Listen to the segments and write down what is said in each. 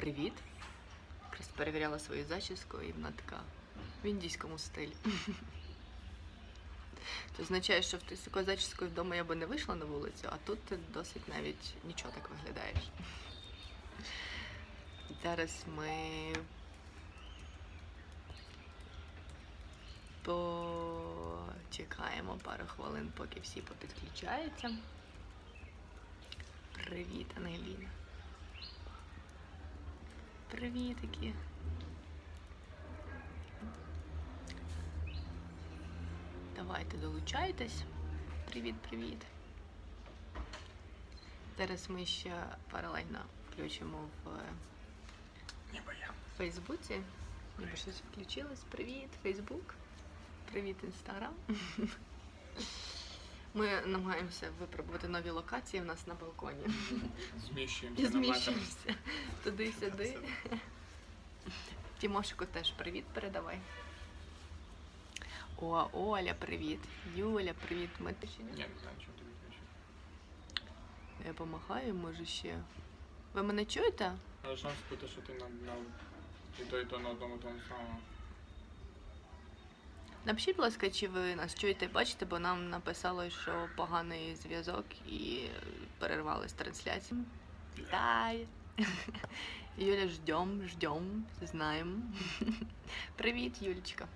привіт. Якраз перевіряла свою зачіску і вона така в індійському стилі. Це означає, що з такою зачіскою вдома я би не вийшла на вулицю, а тут ти досить навіть нічого так виглядаєш. Зараз ми почекаємо пару хвилин, поки всі попідключаються. Привіт, Ангеліна. Привітики. Давайте долучайтесь. Привіт, привіт. Зараз ми ще паралельно включимо в Фейсбуці. Ніби щось включилось. Привіт, Фейсбук. Привіт, Інстаграм. Ми намагаємося випробувати нові локації в нас на балконі. Зміщуємося зміщуємося туди-сюди. Тімошику теж привіт передавай. О, Оля, привіт. Юля, привіт. Ми ні? не знаю, чого тобі включити. Я помахаю, може ще. Ви мене чуєте? Але шанс бути, що ти на, на і то, і то на одному тому самому. Напишіть, будь ласка, чи ви нас чуєте бачите, бо нам написали, що поганий зв'язок і перервались трансляції. Вітаю! Юля, ждем, ждем, знаємо. Привіт, Юлечка.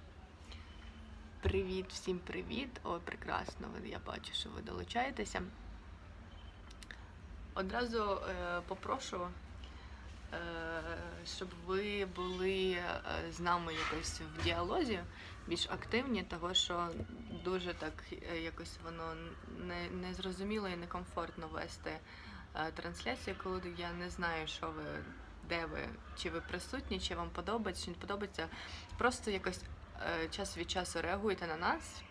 Привіт, всім привіт. Ой, прекрасно, я бачу, що ви долучаєтеся. Одразу е, попрошу, е, щоб ви були е, з нами якось в діалозі більш активні, того що дуже так е, якось воно не, незрозуміло і некомфортно вести е, трансляцію, коли я не знаю, що ви, де ви, чи ви присутні, чи вам подобається, чи не подобається. Просто якось е, час від часу реагуйте на нас.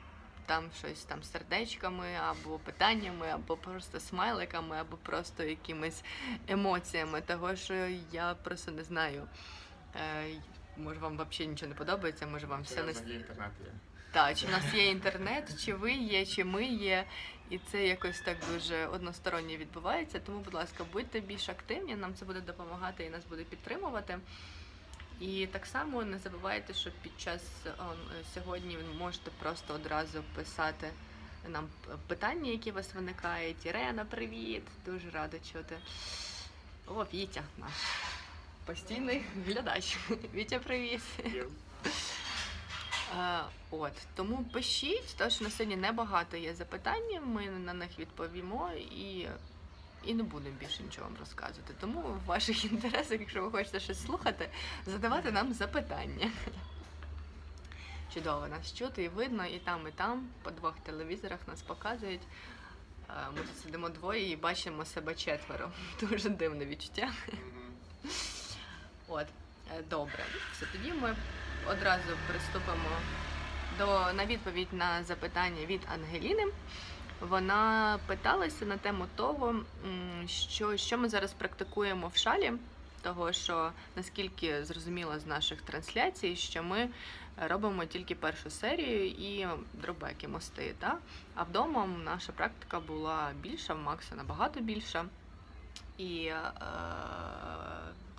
Там щось там сердечками, або питаннями, або просто смайликами, або просто якимись емоціями. Того, що я просто не знаю. Може, вам взагалі нічого не подобається, може вам все не взагалі інтернет є. так, чи в нас є інтернет, чи ви є, чи ми є. І це якось так дуже односторонньо відбувається. Тому, будь ласка, будьте більш активні, нам це буде допомагати і нас буде підтримувати. І так само не забувайте, що під час сьогодні ви можете просто одразу писати нам питання, які у вас виникають. Ірена, привіт! Дуже рада чути. О, Вітя, наш постійний глядач. Вітя, привіт! Е, От тому пишіть, тому що на сьогодні небагато є запитань. Ми на них відповімо і, і не будемо більше нічого вам розказувати. Тому в ваших інтересах, якщо ви хочете щось слухати, задавати нам запитання. Чудово, нас чути і видно, і там, і там. По двох телевізорах нас показують. Ми тут сидимо двоє і бачимо себе четверо. Дуже дивне відчуття. От, е, добре. Все, тоді ми одразу приступимо до на відповідь на запитання від Ангеліни. Вона питалася на тему того, що, що ми зараз практикуємо в шалі, того що наскільки зрозуміло з наших трансляцій, що ми робимо тільки першу серію і дробеки, мости. Та? А вдома наша практика була більша, в Макса набагато більша. І е,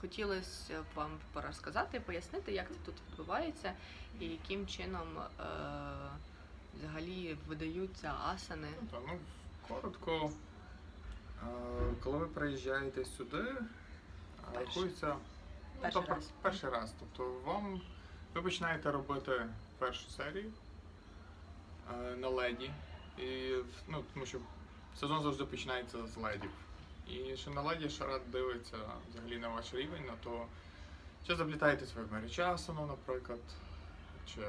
хотілося б вам розказати, пояснити, як це тут відбувається і яким чином е, взагалі видаються асани. Ну, ну, коротко, е, коли ви приїжджаєте сюди, е, Перший. рахується ну, Перший тобто, раз. перший раз. Тобто вам ви починаєте робити першу серію е, на леді. І, ну, тому що сезон завжди починається з ледів. І ще на леді шарат дивиться взагалі на ваш рівень, на то, чи заплітаєте свою меричасану, наприклад, чи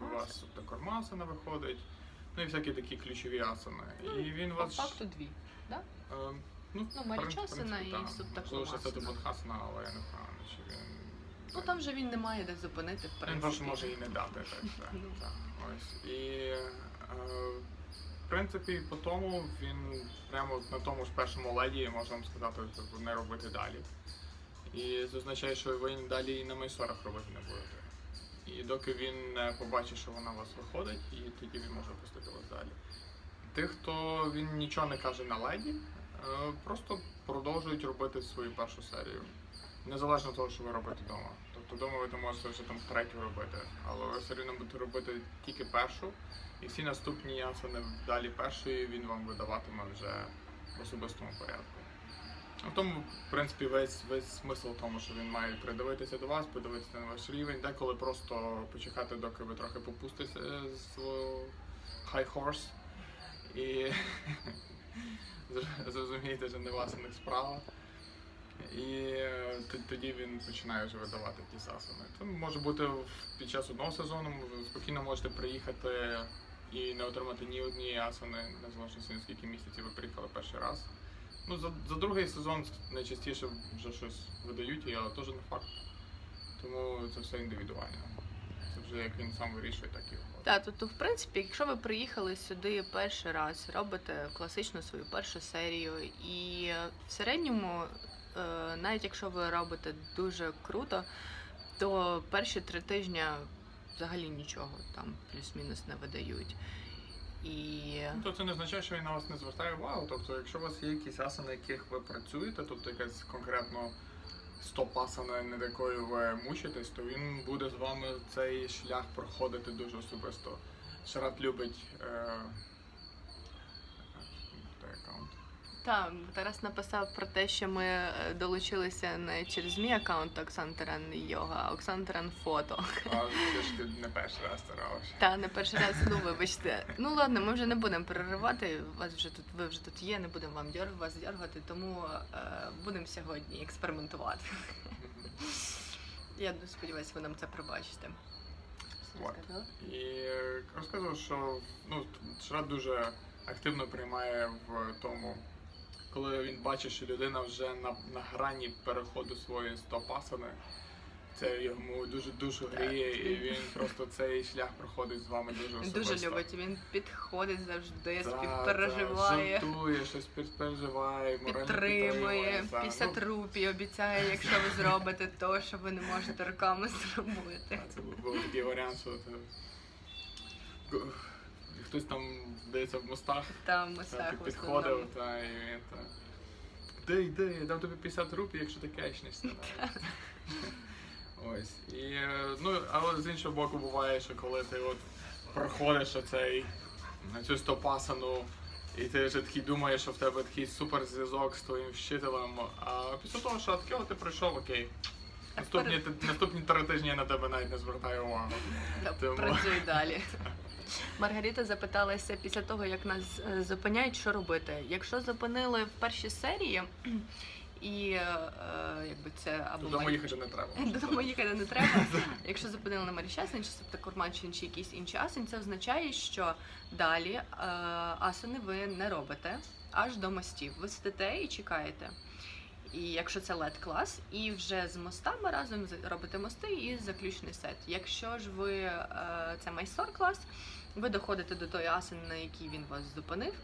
у вас кормасана виходить. Ну і всякі такі ключові асани. І він По вас. факту дві. Да? Е, ну, Ну, Марічасана і так. Можливо, ще це Курмасана. Але я не впевнений, чи він. Ну там же він не має де зупинити, в Він принципі. просто може і не дати так. так, Ну. так. Ось. І е, принципі, по тому він прямо на тому ж першому леді може вам сказати, тобто, не робити далі. І це означає, що ви далі і на майсорах робити не будете. І доки він не побачить, що вона у вас виходить, і тоді він може пустити вас далі. Тих, хто він нічого не каже на леді, Е, Просто продовжують робити свою першу серію. Незалежно від того, що ви робите вдома. Тобто вдома ви можете вже там третю робити, але ви все рівно будете робити тільки першу, і всі наступні асани далі першої він вам видаватиме вже в особистому порядку. В тому, в принципі, весь весь смисл в тому, що він має придивитися до вас, подивитися на ваш рівень, деколи просто почекати, доки ви трохи попустите з свого high horse і зрозумієте, що не вас, них справа. І е, тоді він починає вже видавати ті сасани. Це може бути під час одного сезону, ви спокійно можете приїхати і не отримати ні однієї асани, незалежно скільки місяців ви приїхали перший раз. Ну, за, за другий сезон найчастіше вже щось видають, але теж не факт. Тому це все індивідуально. Це вже як він сам вирішує, так і виходить. Так, тобто, в принципі, якщо ви приїхали сюди перший раз, робите класичну свою першу серію, і в середньому, е, навіть якщо ви робите дуже круто, то перші три тижні взагалі нічого там плюс-мінус не видають. І Тобто то це не означає, що він на вас не звертає увагу. Тобто, якщо у вас є якісь асани, на яких ви працюєте, тобто якась конкретно стопасана, над якою ви мучитесь, то він буде з вами цей шлях проходити дуже особисто. Шарат любить е, той аккаунт. Так, Тарас написав про те, що ми е, долучилися не через мій аккаунт Оксан Терен Йога, а Оксан Терен Фото. А це ж ти не перший раз старалася. Та не перший раз, ну вибачте. Ну ладно, ми вже не будемо переривати. Вас вже тут, ви вже тут є, не будемо вам дьор, вас дергати, тому е, будемо сьогодні експериментувати. Я сподіваюся, ви нам це пробачите. Вот. І розказував, що ну, Шрат дуже активно приймає в тому, коли він бачить, що людина вже на, на грані переходу своєї стопасани. Це йому дуже душу гріє, і він просто цей шлях проходить з вами дуже особисто. дуже любить, він підходить завжди, Да, співпереживає. да, жартує, щось співпереживає, Підтримує, да. після Ну, трупі обіцяє, якщо ви зробите то, що ви не можете руками зробити. Це був, такий варіант, що. Г- хтось там здається в мостах Там та, мостах під- в підходив, основному. та, і він та. Де йди, я дам тобі 50 рупій, якщо ти кешнешся. навіть». Ось. І, е, ну, але з іншого боку буває, що коли ти от проходиш оцей на цю стопасану, і ти вже такий думаєш, що в тебе такий супер зв'язок з твоїм вчителем. А після того, що от кого ти прийшов, окей. Наступні, наступні три тижні я на тебе навіть не звертаю увагу. Та Тому- Працюй далі. Маргарита запиталася після того, як нас е, зупиняють, що робити. Якщо зупинили в першій серії, і е, е, якби це або Додому Марі- їхати не треба. Додому їхати не треба. Якщо зупинили на Маріщасин, чи Септакурман, чи якісь інші асень, це означає, що далі е, асани ви не робите аж до мостів. Ви сидите і чекаєте. І якщо це лед клас, і вже з мостами разом робите мости і заключний сет. Якщо ж ви е, це майстер клас, ви доходите до тої асани, на якій він вас зупинив,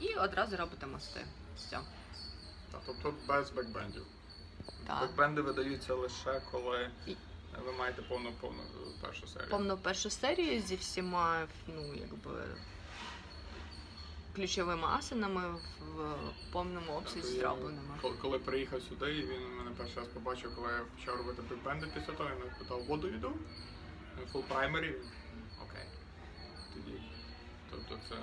і одразу робите мости. Все. Та, Тобто без бекбендів. Так. Бекбенди видаються лише коли І- ви маєте повну повну першу серію. повну першу серію зі всіма ну, якби, ключовими асанами в повному обсязі Тобто я, зробленими. Коли, коли приїхав сюди, і він мене перший раз побачив, коли я почав робити бекбенди після того, він мене питав, what do you do? Тоді. Тобто це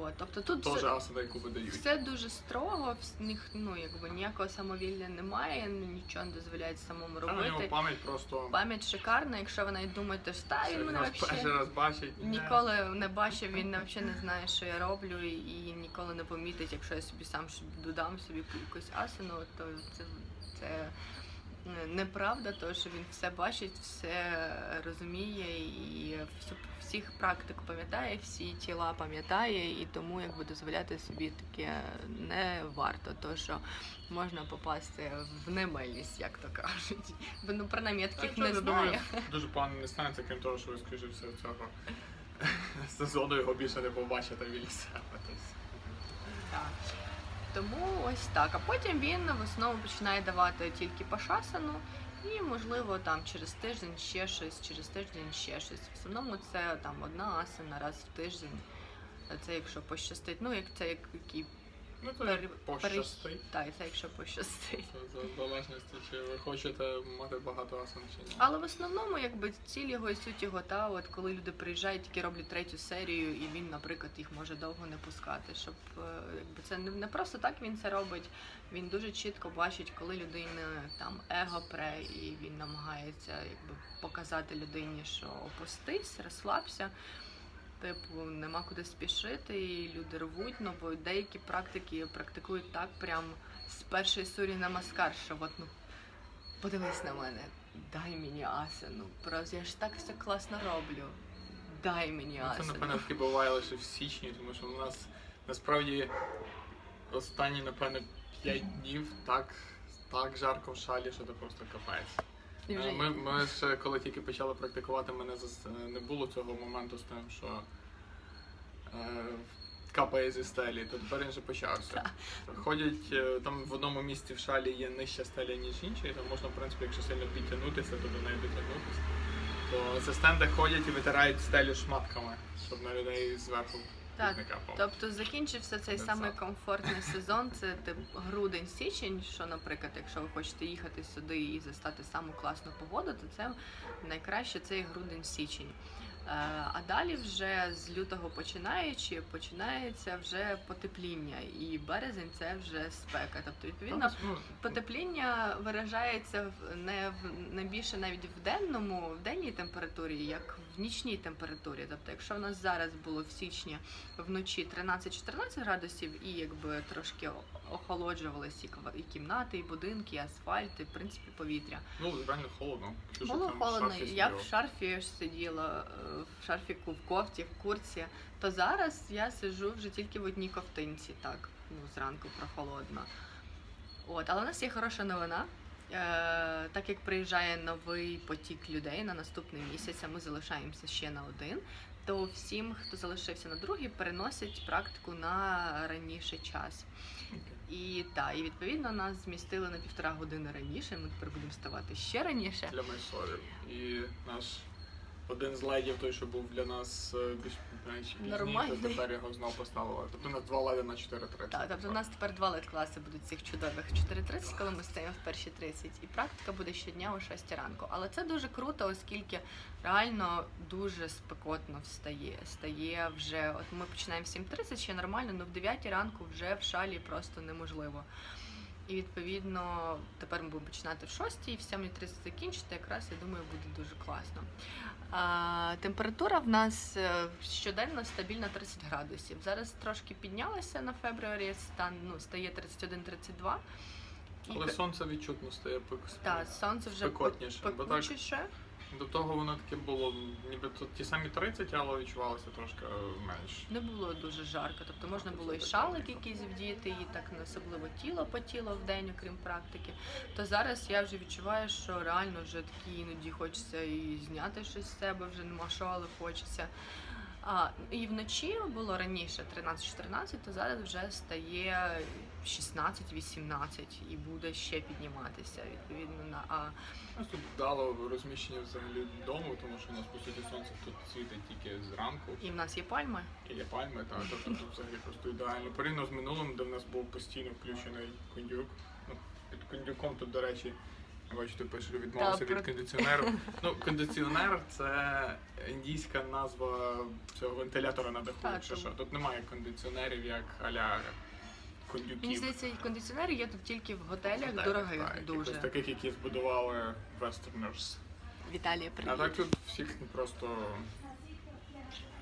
От, тобто тут теж все, асана, яку видають. все дуже строго, вс- ніх- ну, якби, ніякого самовілля немає, ну, нічого не дозволяють самому Та на нього робити. пам'ять просто Пам'ять шикарна, якщо ви навіть думаєте, що та він мене раз перший взагалі раз бачить. ніколи не бачив, він взагалі не знає, що я роблю, і, і ніколи не помітить, якщо я собі сам собі додам собі якусь асану, то це, це неправда, тому що він все бачить, все розуміє і всіх практик пам'ятає, всі тіла пам'ятає, і тому якби дозволяти собі таке не варто, то що можна попасти в немилість, як то кажуть. Бо ну принаймні я таких не знаю. Дуже погано не станеться, крім того, що ви, все, цього сезону його більше не побачите себе. Тобто, Так. Тому ось так. А потім він в основному починає давати тільки по шасану, і можливо там через тиждень ще щось, через тиждень ще щось. В основному це там одна асана раз в тиждень. Це якщо пощастить. Ну, як це як який Ну, то Пер- пощастить. Так, це якщо пощастить. Це в залежності, чи ви хочете мати багато асан чи ні. Але в основному, якби ціль його і суть його, та от коли люди приїжджають, тільки роблять третю серію, і він, наприклад, їх може довго не пускати. Щоб е, якби це не просто так він це робить. Він дуже чітко бачить, коли людина там его пре, і він намагається якби показати людині, що опустись, розслабся. Типу, нема куди спішити, і люди рвуть, ну бо деякі практики практикують так, прям з першої сурі на маскар, що от ну подивись на мене, дай мені асану. Просто я ж так все класно роблю. Дай мені Ну, Це, напевно, таки буває лише в січні, тому що у нас насправді останні, напевно, 5 днів так, так жарко в шалі, що це просто капець. І вже Е, Ми, ми ще коли тільки почали практикувати, мене не було цього моменту з тим, що е, капає зі стелі, то тепер він вже почався. Ходять е, там в одному місці в шалі є нижча стеля, ніж інша, і там можна, в принципі, якщо сильно підтягнутися, то до неї дотягнутися. То асистенти ходять і витирають стелю шматками, щоб на людей зверху Так. Тобто закінчився цей Це самий комфортний сезон. Це тип грудень-січень. Що, наприклад, якщо ви хочете їхати сюди і застати саму класну погоду, то це найкраще цей грудень-січень. Е, А далі вже з лютого починаючи, починається вже потепління, і березень це вже спека. Тобто, відповідно, Ну, Потепління виражається не в не більше навіть в денному, в денній температурі, як в нічній температурі. Тобто, якщо в нас зараз було в січні вночі 13-14 градусів, і якби трошки охолоджувалися і кімнати, і будинки, і асфальт, і в принципі повітря. ну, реально холодно. Було холодно. Я в шарфі сиділа, е, в шарфіку, в кофті, в курці. То зараз я сиджу вже тільки в одній ковтинці, так, ну, зранку прохолодно. От, але у нас є хороша новина. Е, так як приїжджає новий потік людей на наступний місяць, а ми залишаємося ще на один, то всім, хто залишився на другий, переносять практику на раніший час. І так, і відповідно нас змістили на півтора години раніше. Ми тепер будемо вставати ще раніше. для майсорів. І наш один з ледів, той, що був для нас е, більш менш Нормальний. тепер його знов поставили. Тобто у нас два леди на 4.30. Так, тобто у нас тепер два лет-класи будуть цих чудових 4.30, коли ми стаємо в перші 30, і практика буде щодня о 6 ранку. Але це дуже круто, оскільки реально дуже спекотно встає. Стає вже, от ми починаємо в 7.30, ще нормально, але в 9 ранку вже в шалі просто неможливо. І відповідно тепер ми будемо починати в 6 і в 7.30 закінчити. Якраз я думаю, буде дуже класно. А, температура в нас е, щоденно стабільна 30 градусів. Зараз трошки піднялася на фебруарі, стан ну, стає 31-32. І Але сонце відчутно стає пек... Так, сонце вже спекотніше, бо так- пекучіше. До того воно таке було, ніби то ті самі 30, але відчувалося трошки е, менш. Не було дуже жарко, тобто можна було і шалик якийсь вдіти, і так не особливо тіло потіло в день, окрім практики. То зараз я вже відчуваю, що реально вже такі іноді хочеться і зняти щось з себе, вже нема що, але хочеться. А, і вночі було раніше 13-14, то зараз вже стає 16-18 і буде ще підніматися відповідно на а У нас тут дало розміщення взагалі дому, тому що у нас по суті сонце тут світить тільки зранку. і в нас є пальми. І є пальми, та тобто тут взагалі просто ідеально. Порівняно з минулим, де в нас був постійно включений кондюк. Ну, під кондюком тут, до речі, бачу, ти відмовився від кондиціонеру. Ну, кондиціонер це індійська назва цього вентилятора на даху. Та, якщо що. Тут немає кондиціонерів як аля кондюків. Мені здається, і кондиціонери є тут тільки в готелях, Так, дорогих так, дуже. якихось таких, які збудували Westerners. Віталія, А так тут всіх просто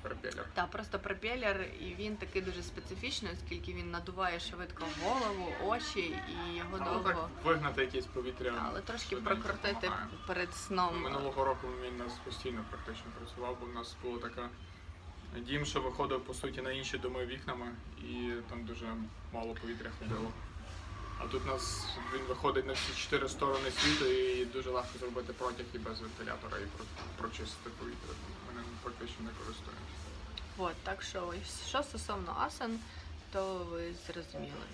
пропелер. Та просто пропелер, і він такий дуже специфічний, оскільки він надуває швидко голову, очі і його Але довго. так вигнати якесь повітря. Але трошки швиденько прокрутити допомагає. перед сном. Минулого року він у нас постійно практично працював, бо в нас була така дім, що виходив по суті на інші доми вікнами, і там дуже мало повітря ходило. А тут у нас він виходить на всі чотири сторони світу і дуже легко зробити протяг і без вентилятора, і прочистити повітря. Ми ним практично не користуємося. От, так що що стосовно асан, то ви зрозуміли.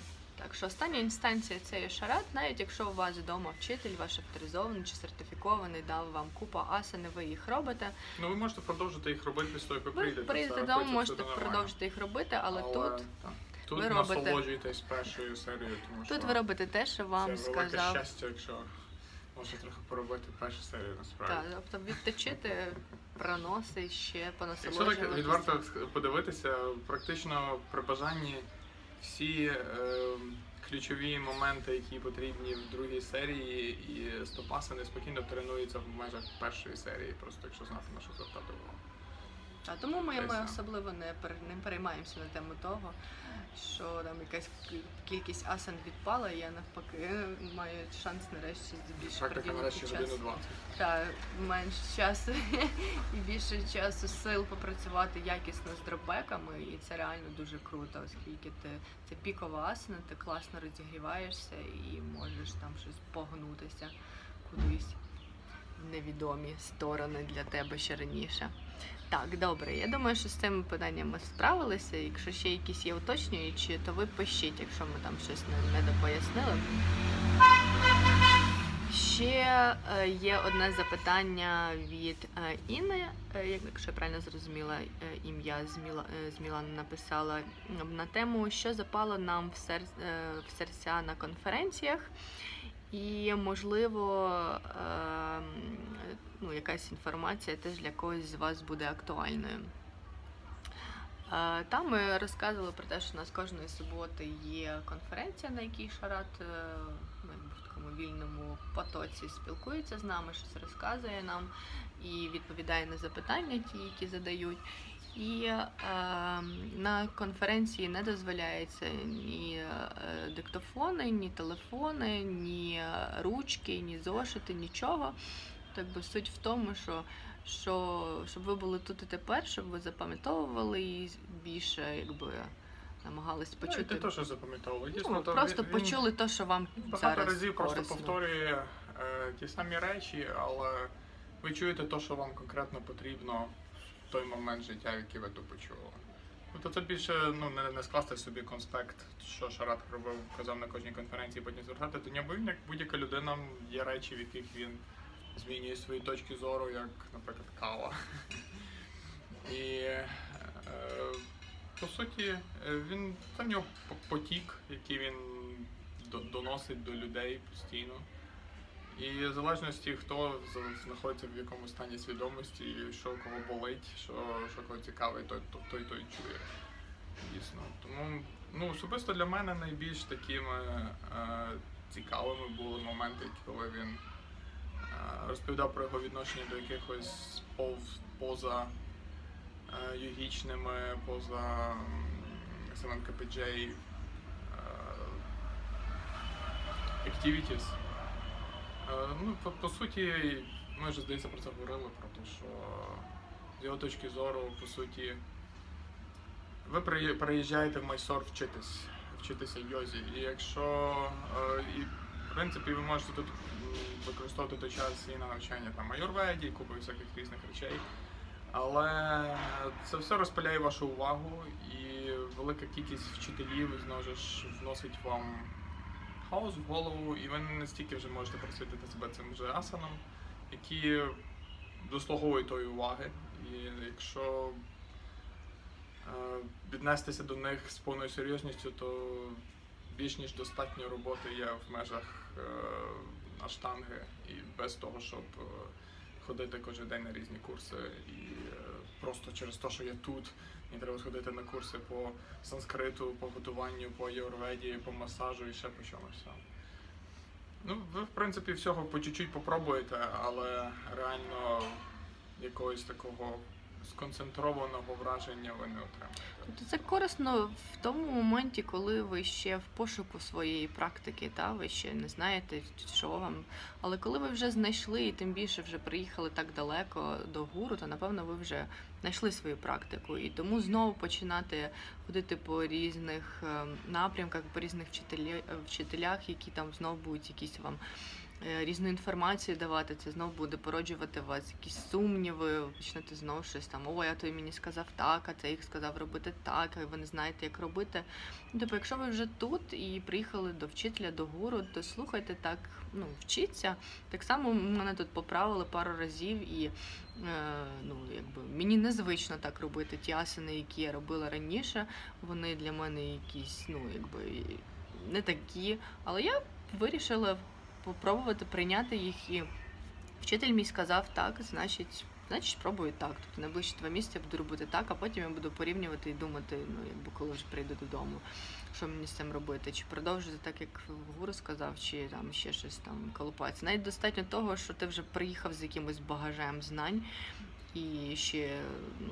Так що остання інстанція це є шарат, навіть якщо у вас вдома вчитель, ваш авторизований чи сертифікований, дав вам купу асани, ви їх робите. Ну ви можете продовжити їх робити після того, як ви Ви прийдете. прийдете це додому, можете продовжити їх робити, але, тут так. Тут ви робите. насолоджуйтесь першою серією, тому що Тут ви робите те, що вам це велике щастя, якщо можна трохи поробити першу серію насправді. Так, тобто відточити, проноси ще Якщо так понасолоджуватися. відверто подивитися, практично при бажанні всі е, ключові моменти, які потрібні в другій серії, і стопаси спокійно тренуються в межах першої серії, просто якщо знати на що звертати увагу. А тому ми, ми особливо не, не переймаємося на тему того, що там якась кількість асен відпала, і я навпаки маю шанс нарешті більше Практика нарешті час. годину 20. Та менш часу і більше часу сил попрацювати якісно з дропбеками, і це реально дуже круто, оскільки ти це пікова асана, ти класно розігріваєшся і можеш там щось погнутися кудись в невідомі сторони для тебе ще раніше. Так, добре. Я думаю, що з цими питаннями ми справилися. Якщо ще якісь є уточнюючі, то ви пишіть, якщо ми там щось не, не допояснили. Ще е, є одне запитання від е, Інни, е, якщо я правильно зрозуміла ім'я з Міла з Мілана написала на тему, що запало нам в серця на конференціях, і можливо е, ну, якась інформація теж для когось з вас буде актуальною. Е, Там ми розказували про те, що у нас кожної суботи є конференція, на якій Шарат е, ну, в такому вільному потоці спілкується з нами, щось розказує нам і відповідає на запитання, ті, які задають. І е, на конференції не дозволяється ні е, диктофони, ні телефони, ні е, ручки, ні зошити, нічого. Так би суть в тому, що що щоб ви були тут і тепер, щоб ви запам'ятовували і більше якби намагались Ну, і почути. ти теж запам'ятовував. ну, Дійсно, то просто він- він почули те, що вам багато зараз разів просто повторює е, ті самі речі, але ви чуєте те, що вам конкретно потрібно той момент життя, який ви то почули. Тобто це більше ну, не, не скласти собі конспект, що Шарат робив, казав на кожній конференції, потім звертати до нього, він як будь-яка людина, є речі, в яких він змінює свої точки зору, як, наприклад, кава. І е, по суті, е, він це в нього потік, який він доносить до людей постійно. І в залежності, хто знаходиться в якому стані свідомості, що кого болить, що, що кого цікавить, той, той, той, той чує. Дійсно. Тому ну, особисто для мене найбільш такими е, цікавими були моменти, коли він е, розповідав про його відношення до якихось пов, поза е, йогічними, поза СМНКПJ е, activities. Е, Ну, по, по суті, ми вже здається про це говорили, про те, що з його точки зору, по суті, ви приїжджаєте в Майсор вчитись, вчитися йозі. І якщо е, і, в принципі ви можете тут використовувати той час і на навчання там аюрведі, купу всяких різних речей. Але це все розпиляє вашу увагу, і велика кількість вчителів знову ж вносить вам хаос в голову, і ви не настільки вже можете присвятити себе цим же асанам, які дослуговують тої уваги. І якщо е, віднестися до них з повною серйозністю, то більш ніж достатньо роботи є в межах е, аштанги і без того, щоб е, ходити кожен день на різні курси. І просто через те, що я тут, мені треба сходити на курси по санскриту, по готуванню, по аюрведі, по масажу і ще по чомусь. Ну, ви, в принципі, всього по чуть-чуть попробуєте, але реально якогось такого сконцентрованого враження ви не отримаєте. Тобто це корисно в тому моменті, коли ви ще в пошуку своєї практики, та ви ще не знаєте, що вам. Але коли ви вже знайшли і тим більше вже приїхали так далеко до гуру, то напевно ви вже знайшли свою практику. І тому знову починати ходити по різних е, напрямках, по різних вчителях, які там знову будуть якісь вам. Е, Різну інформацію давати, це знову буде породжувати у вас якісь сумніви, ви почнете знову щось там, ой, а той мені сказав так, а цей їх сказав робити так, а ви не знаєте, як робити. Тобто, якщо ви вже тут і приїхали до вчителя, до гуру, то слухайте так, ну, вчіться. Так само мене тут поправили пару разів, і Е, ну, якби мені незвично так робити. Ті асани, які я робила раніше, вони для мене якісь, ну, якби не такі. Але я вирішила попробувати прийняти їх і вчитель мій сказав так, значить. Значить, спробую так. Тобто найближчі два місяці я буду робити так, а потім я буду порівнювати і думати, ну якби коли вже прийду додому, що мені з цим робити, чи продовжувати так, як гуру сказав, чи там ще щось там колупатися. Навіть достатньо того, що ти вже приїхав з якимось багажем знань, і ще ну,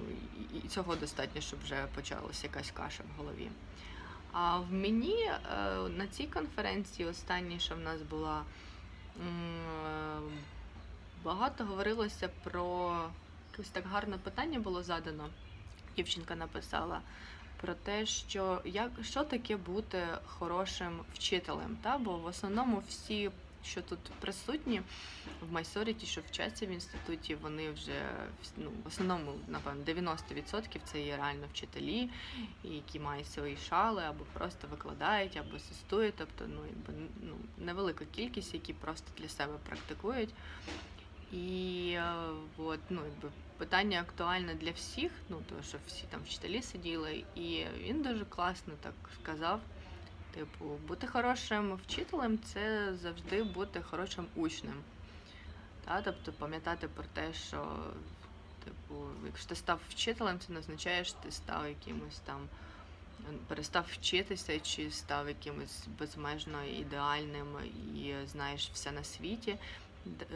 і цього достатньо, щоб вже почалася якась каша в голові. А в мені е, на цій конференції, останній, що в нас була, е, багато говорилося про якось так гарне питання було задано. Дівчинка написала про те, що як що таке бути хорошим вчителем. Та? Бо в основному всі, що тут присутні в Майсоріті, що вчаться в інституті, вони вже ну, в основному, напевно, 90% це є реально вчителі, які мають свої шали, або просто викладають, або асистують. Тобто, ну, якби, ну, невелика кількість, які просто для себе практикують. І е, от, ну, якби питання актуальне для всіх, ну тому що всі там вчителі сиділи, і він дуже класно так сказав. Типу, бути хорошим вчителем це завжди бути хорошим учнем. Та? Тобто пам'ятати про те, що типу, якщо ти став вчителем, це не означає, що ти став якимось там перестав вчитися чи став якимось безмежно ідеальним і знаєш все на світі.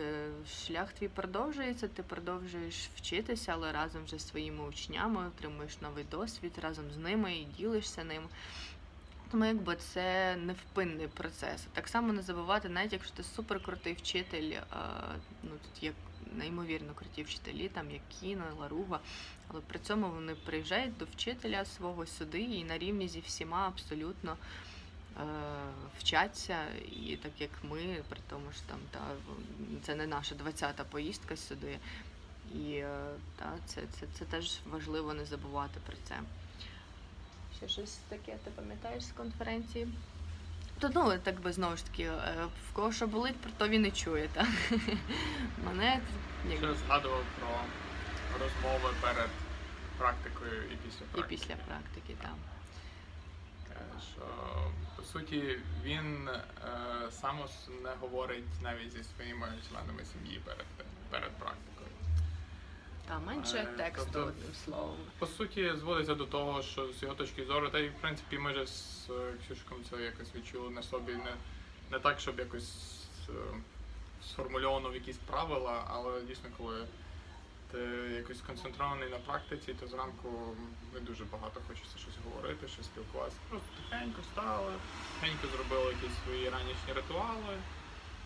Е, Шлях твій продовжується, ти продовжуєш вчитися, але разом вже зі своїми учнями отримуєш новий досвід разом з ними і ділишся ним. Тому якби це невпинний процес. Так само не забувати, навіть якщо ти суперкрутий вчитель, е, ну тут є неймовірно круті вчителі, там як Кіно, Ларуга, але при цьому вони приїжджають до вчителя свого сюди і на рівні зі всіма абсолютно е, вчаться. І так як ми, при тому що там та це не наша 20-та поїздка сюди. І е, та, це, це, це теж важливо не забувати про це. Ще щось таке, ти пам'ятаєш з конференції? То ну, так би знову ж таки, е, в кого що болить, про то він і чує. Та? Мене Ще згадував про розмови перед практикою і після практики. і після практики, так. Е, Що по суті він е, сам не говорить навіть зі своїми членами сім'ї перед перед практикою. Та менше Е, тексту, тобто- одним словом. По суті, зводиться до того, що з його точки зору, та й в принципі ми же з е, Ксюшком це якось відчули на собі не, не так, щоб якось е, сформульовано в якісь правила, але дійсно, коли ти якось сконцентрований на практиці, то зранку не дуже багато хочеться щось говорити, щось спілкуватися. Просто тихенько стали, тихенько зробили якісь свої ранішні ритуали.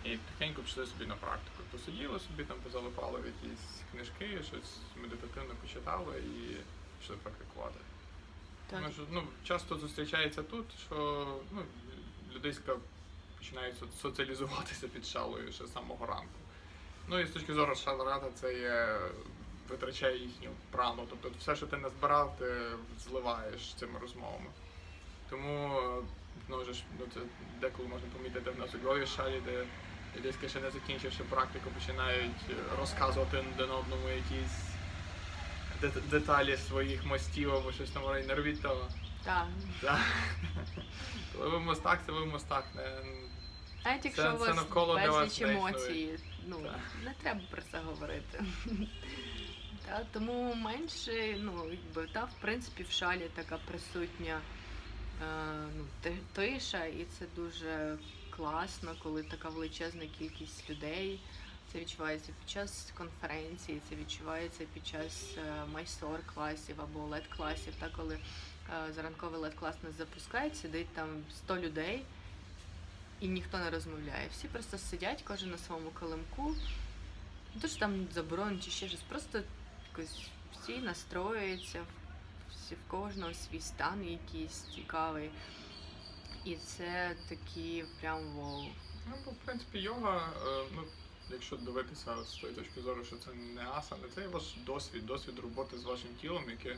І тихенько пішли собі на практику. Посиділи собі, там позалипали в якісь книжки, щось медитативно почитали і пішли практикувати. Так. Тому що, ну, часто зустрічається тут, що ну, людиська починає соціалізуватися під шалою ще з самого ранку. Ну і з точки зору шалрата це є витрачає їхню прану. Тобто все, що ти назбирав, ти зливаєш цими розмовами. Тому е, знову ж ну, це деколи можна помітити в нас у Львові шалі, де людиська ще не закінчивши практику, починають е, розказувати один одному якісь дет- деталі своїх мостів або щось там не робіть того. Так. Коли ви в мостах, це ви в мостах. Навіть якщо Це- у вас безліч не емоцій, ну Так. не треба про це говорити. Та, тому менше, ну, якби, та, в принципі, в шалі така присутня е, ну, тиша, і це дуже класно, коли така величезна кількість людей. Це відчувається під час конференції, це відчувається під час е, майстор класів або лед класів. Та коли е, заранковий лед клас нас запускають, сидить там 100 людей, і ніхто не розмовляє. Всі просто сидять, кожен на своєму килимку. Не то, що там заборонено чи ще щось, просто якось всі настроюються, всі в кожного свій стан якийсь цікавий. І це такі прям вау. Ну, бо, в принципі, йога, е, ну, якщо дивитися з тої точки зору, що це не асана, це ваш досвід, досвід роботи з вашим тілом, яке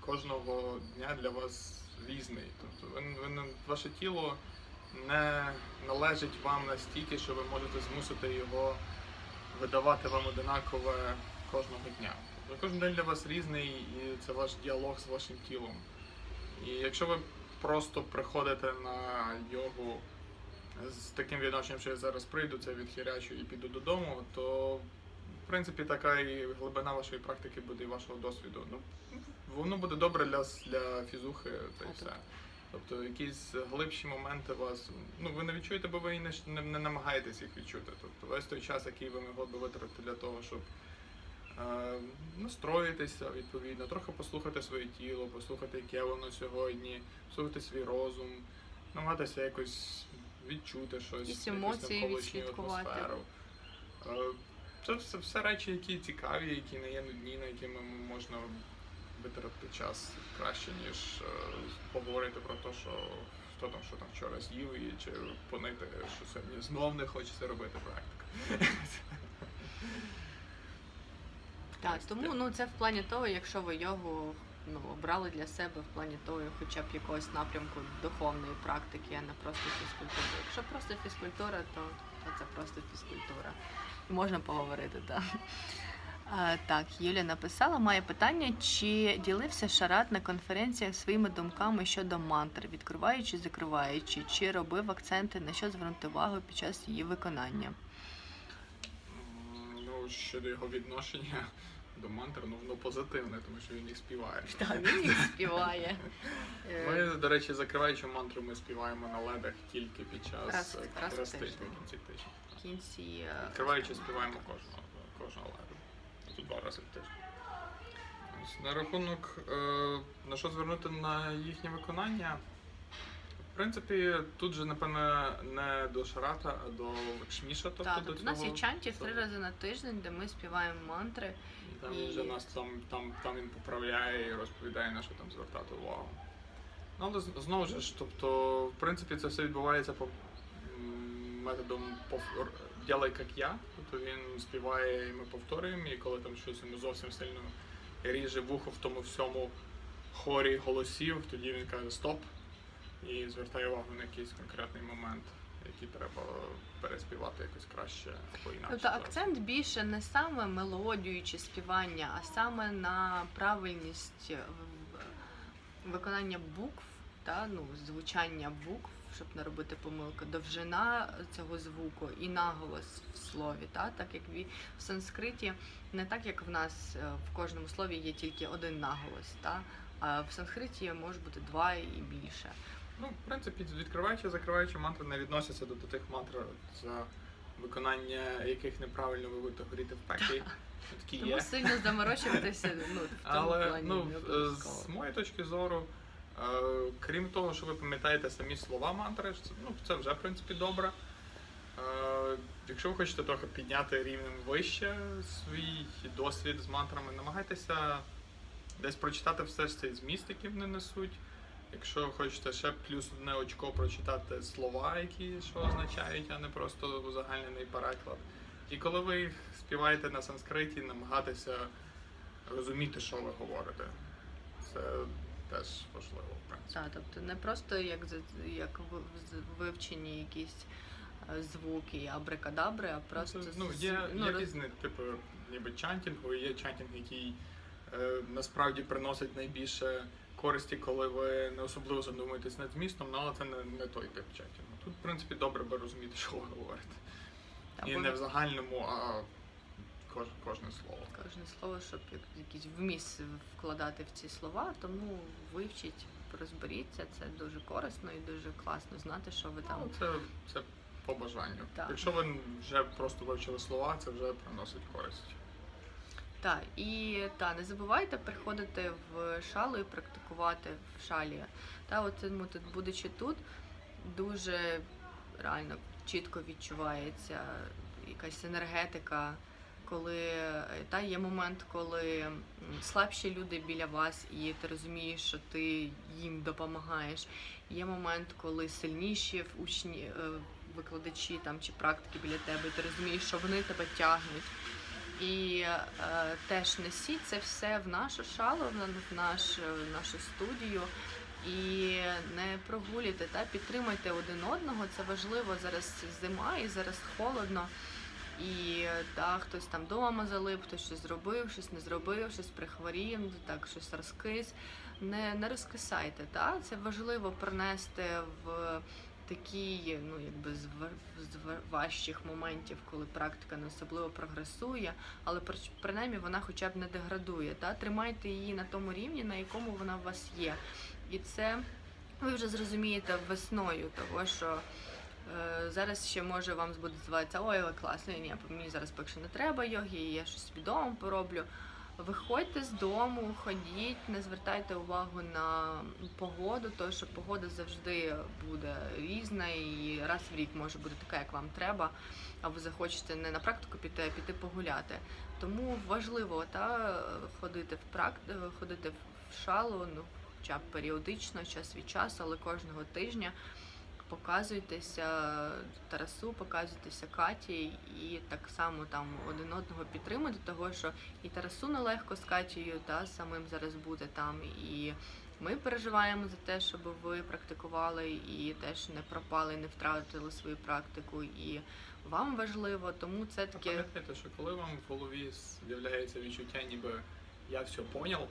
кожного дня для вас різний. Тобто ви, ви, ваше тіло не належить вам настільки, що ви можете змусити його видавати вам одинакове кожного дня. Тобто кожен день для вас різний, і це ваш діалог з вашим тілом. І якщо ви просто приходите на йогу з таким відношенням, що я зараз прийду, це відхірячу і піду додому, то в принципі така і глибина вашої практики буде і вашого досвіду. Ну, воно буде добре для, для фізухи, та й все. Тобто якісь глибші моменти вас, ну ви не відчуєте, бо ви і не, не, не намагаєтесь їх відчути. Тобто весь той час, який ви могли би витратити для того, щоб настроїтися відповідно, трохи послухати своє тіло, послухати, яке воно сьогодні, послухати свій розум, намагатися якось відчути щось, якусь емоції відслідкувати. атмосферу. Е, Це все, все речі, які цікаві, які не є нудні, на якими можна витратити час краще, ніж е, поговорити про те, що хто там що там вчора з'їв, і чи понити, що сьогодні знов не хочеться робити практику. Так, тому ну це в плані того, якщо ви йогу ну, обрали для себе в плані того, хоча б якогось напрямку духовної практики, а не просто фізкультури. Якщо просто фізкультура, то, то це просто фізкультура. Можна поговорити, так. А, так, Юля написала, має питання, чи ділився Шарат на конференціях своїми думками щодо мантр, відкриваючи, закриваючи, чи робив акценти на що звернути увагу під час її виконання? Щодо його відношення до мантр, ну воно позитивне, тому що він їх співає. Так, він їх співає. Ми, до речі, закриваючи мантру, ми співаємо на ледах тільки під час Раз- е, в кінці тижня. в кінці. е, Відкриваючи, співаємо кожного, кожного леду. Тут два рази в тиждень. На рахунок, е, на що звернути на їхнє виконання. В принципі, тут же, напевно, не до Шарата, а до Лакшміша. Тобто Так, до тобто у нас є цього- чантів три рази на тиждень, де ми співаємо мантри. І там І- вже нас там, там, там він поправляє і розповідає, на що там звертати увагу. Ну, але знову ж, тобто, в принципі, це все відбувається по методом «ділай, як я. Тобто він співає, і ми повторюємо, і коли там щось йому зовсім сильно ріже вухо в тому всьому хорі голосів, тоді він каже стоп і звертає увагу на якийсь конкретний момент, який треба переспівати якось краще або інакше. Тобто акцент більше не саме мелодію чи співання, а саме на правильність виконання букв, та, ну, звучання букв, щоб не робити помилки, довжина цього звуку і наголос в слові. Та, так як в санскриті не так, як в нас е, в кожному слові є тільки один наголос. Та, а в санскриті може бути два і більше. Ну, в принципі, відкриваючи, закриваючи мантри не відносяться до тих мантр, за виконання яких неправильно ви будете горіти в пеклі. Такі Тому є. сильно заморочуватися ну, в тому Але плані. ну, не е, обов'язково. з моєї точки зору, е, крім того, що ви пам'ятаєте самі слова мантри, це, ну, це вже в принципі добре. Е, Якщо ви хочете трохи підняти рівнем вище свій досвід з мантрами, намагайтеся десь прочитати все ж цей зміст, який вони несуть. Якщо хочете ще плюс одне очко прочитати слова, які що означають, а не просто узагальнений переклад. І коли ви їх співаєте на санскриті, намагатися розуміти, що ви говорите. Це теж важливо, в принципі. Так, тобто не просто як як вивчені якісь е, звуки абрикадабри, а просто Це, ну, є, ну, є роз- різні типи ніби chanting у, є chanting, який е, насправді приносить найбільше користі, коли ви не особливо задумуєтесь над змістом, ну, але це не, не той тип чантінгу. Тут, в принципі, добре би розуміти, що ви говорите. І не в загальному, а кож, кожне слово. кожне слово, щоб як- якийсь вміст вкладати в ці слова, тому вивчіть, розберіться, це дуже корисно і дуже класно знати, що ви там Ну, це, це по бажанню. Так. Якщо ви вже просто вивчили слова, це вже приносить користь. Так, і та не забувайте приходити в шалу і практикувати в шалі. Та от ну, тут, будучи тут, дуже реально чітко відчувається якась енергетика, коли та є момент, коли слабші люди біля вас, і ти розумієш, що ти їм допомагаєш. Є момент, коли сильніші учні, е, викладачі там чи практики біля тебе, і ти розумієш, що вони тебе тягнуть. І е, теж несіть це все в нашу шалу, в на- наш, е, в нашу студію. І не прогулюйте та підтримуйте один одного. Це важливо зараз зима і зараз холодно. І да, хтось там дома залип, хтось щось зробив, щось не зробив, щось прихворів, так щось розкис. Не, не розкисайте. Да? Це важливо принести в такі, ну якби з, ва- з ва- важчих моментів, коли практика не особливо прогресує, але при- принаймні вона хоча б не деградує. Да? Тримайте її на тому рівні, на якому вона у вас є. І це ви вже зрозумієте весною, того що. Е, Зараз ще може вам буде здаватися, ой, але класно, ні, мені зараз поки що не треба йоги, я щось собі пороблю. Виходьте з дому, ходіть, не звертайте увагу на погоду, тому що погода завжди буде різна і раз в рік може бути така, як вам треба, а ви захочете не на практику піти, а піти погуляти. Тому важливо та, ходити в практ... ходити в шалу, ну, хоча б періодично, час від часу, але кожного тижня показуйтеся Тарасу, показуйтеся Каті і так само там один одного підтримуйте, того що і Тарасу нелегко з Катією та самим зараз бути там. І ми переживаємо за те, щоб ви практикували і теж не пропали, не втратили свою практику. І вам важливо, тому це таке. Пам'ятайте, що коли вам в голові з'являється відчуття, ніби я все поняв,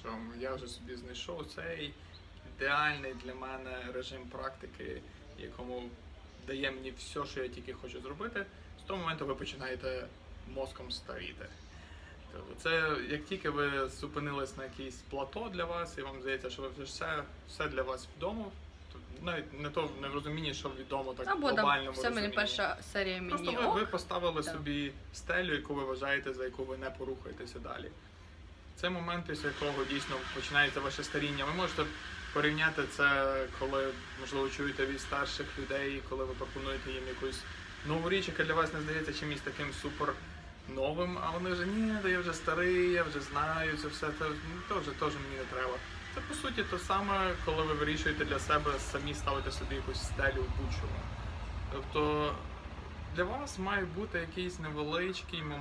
що я вже собі знайшов цей ідеальний для мене режим практики, якому дає мені все, що я тільки хочу зробити, з того моменту ви починаєте мозком старіти. Тобто це як тільки ви зупинились на якийсь плато для вас, і вам здається, що ви все, все для вас відомо. Навіть не то не в розумінні, що відомо так Або глобальному це мені перша серія Просто ви, ви поставили Так. собі стелю, яку ви вважаєте, за яку ви не порухаєтеся далі. Це момент, після якого дійсно починається ваше старіння. Ви можете порівняти це, коли, можливо, чуєте від старших людей, коли ви пропонуєте їм якусь нову річ, яка для вас не здається чимось таким супер новим, а вони вже ні, та я вже старий, я вже знаю це все, це ну, то вже теж мені не треба. Це по суті те саме, коли ви вирішуєте для себе самі ставити собі якусь стелю будь-чому. Тобто для вас має бути якийсь невеличкий е,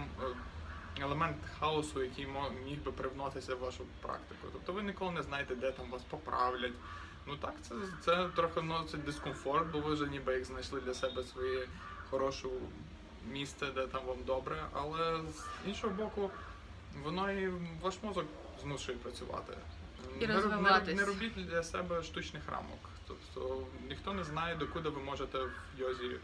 елемент хаосу, який міг би привноситися в вашу практику. Тобто ви ніколи не знаєте, де там вас поправлять. Ну так, це, це трохи вносить дискомфорт, бо ви вже ніби як знайшли для себе своє хороше місце, де там вам добре, але з іншого боку, воно і ваш мозок змушує працювати. І Не не. Не робіть для себе штучних рамок. Тобто ніхто не знає, докуди ви можете в йозі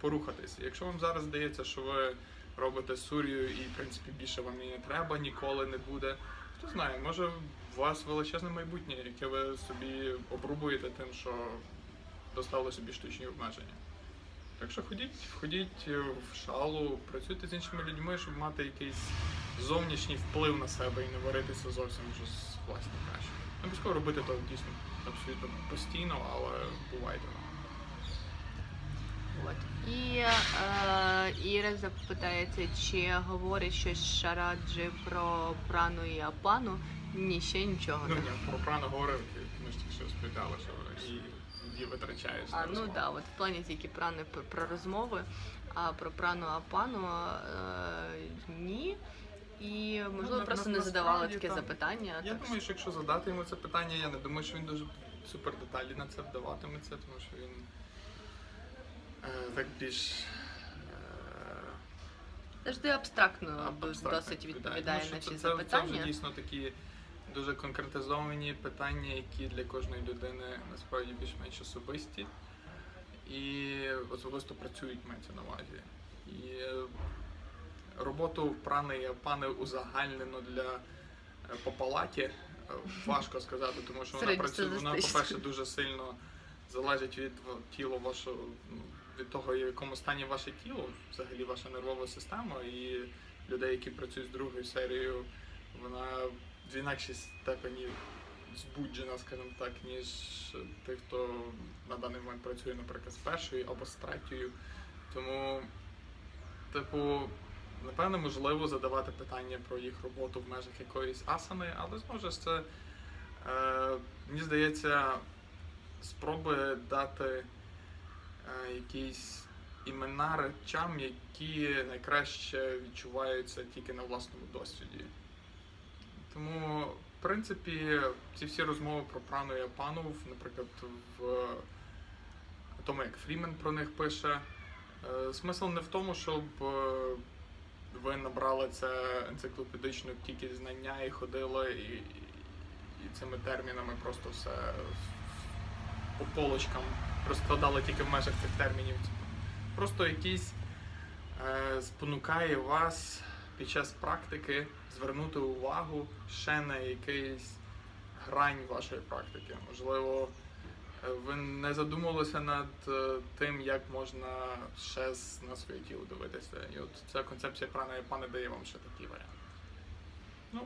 порухатись. Якщо вам зараз здається, що ви робите сурію і в принципі більше вам і не треба, ніколи не буде. Хто знає, може у вас величезне майбутнє, яке ви собі обрубуєте тим, що доставили собі штучні обмеження. Так що ходіть, входіть в шалу, працюйте з іншими людьми, щоб мати якийсь зовнішній вплив на себе і не варитися зовсім вже з власним кращим. Не обов'язково робити то дійсно абсолютно постійно, але бувайте. От. І е, Іра запитається, чи говорить щось Шараджі про прану і апану. Ні, ще нічого. Ну не ні, про прану говорив, ми ж тільки що розповідали, що і її витрачаєш. А, ну да, от в плані тільки прани п- про розмови, а про прану апану е, ні. І можливо на- просто на- не задавали таке там- запитання. Я так думаю, що якщо задати йому це питання, я не думаю, що він дуже супер деталі на це вдаватиметься, тому що він так більш. е, Завжди абстрактно аб- абстрактно досить відповідає. Тому на всі це, Це вже дійсно такі дуже конкретизовані питання, які для кожної людини насправді більш-менш особисті. І особисто працюють мається на увазі. І е, роботу прани і апани узагальнено для е, по палаті е, важко сказати, тому що вона працює, вона, по-перше, дуже сильно залежить від тіла вашого, ну, від того, в якому стані ваше тіло, взагалі ваша нервова система, і людей, які працюють з другою серією, вона в інакшій степені збуджена, скажімо так, ніж тих, хто на даний момент працює, наприклад, з першою або з третьою. Тому, типу, напевно, можливо задавати питання про їх роботу в межах якоїсь асани, але знову це, е, мені здається, спроби дати якісь імена речам, які найкраще відчуваються тільки на власному досвіді. Тому, в принципі, ці всі розмови про прану і апану, наприклад, в тому, як Фрімен про них пише, Е, Смисл не в тому, щоб е, ви набрали це енциклопедичне тільки знання і ходили і, і цими термінами просто все по полочкам розкладали тільки в межах цих термінів. Просто якийсь е, спонукає вас під час практики звернути увагу ще на якийсь грань вашої практики. Можливо, е, ви не задумувалися над е, тим, як можна ще на своє тіло дивитися. І от ця концепція прана Япани дає вам ще такий варіант. Ну,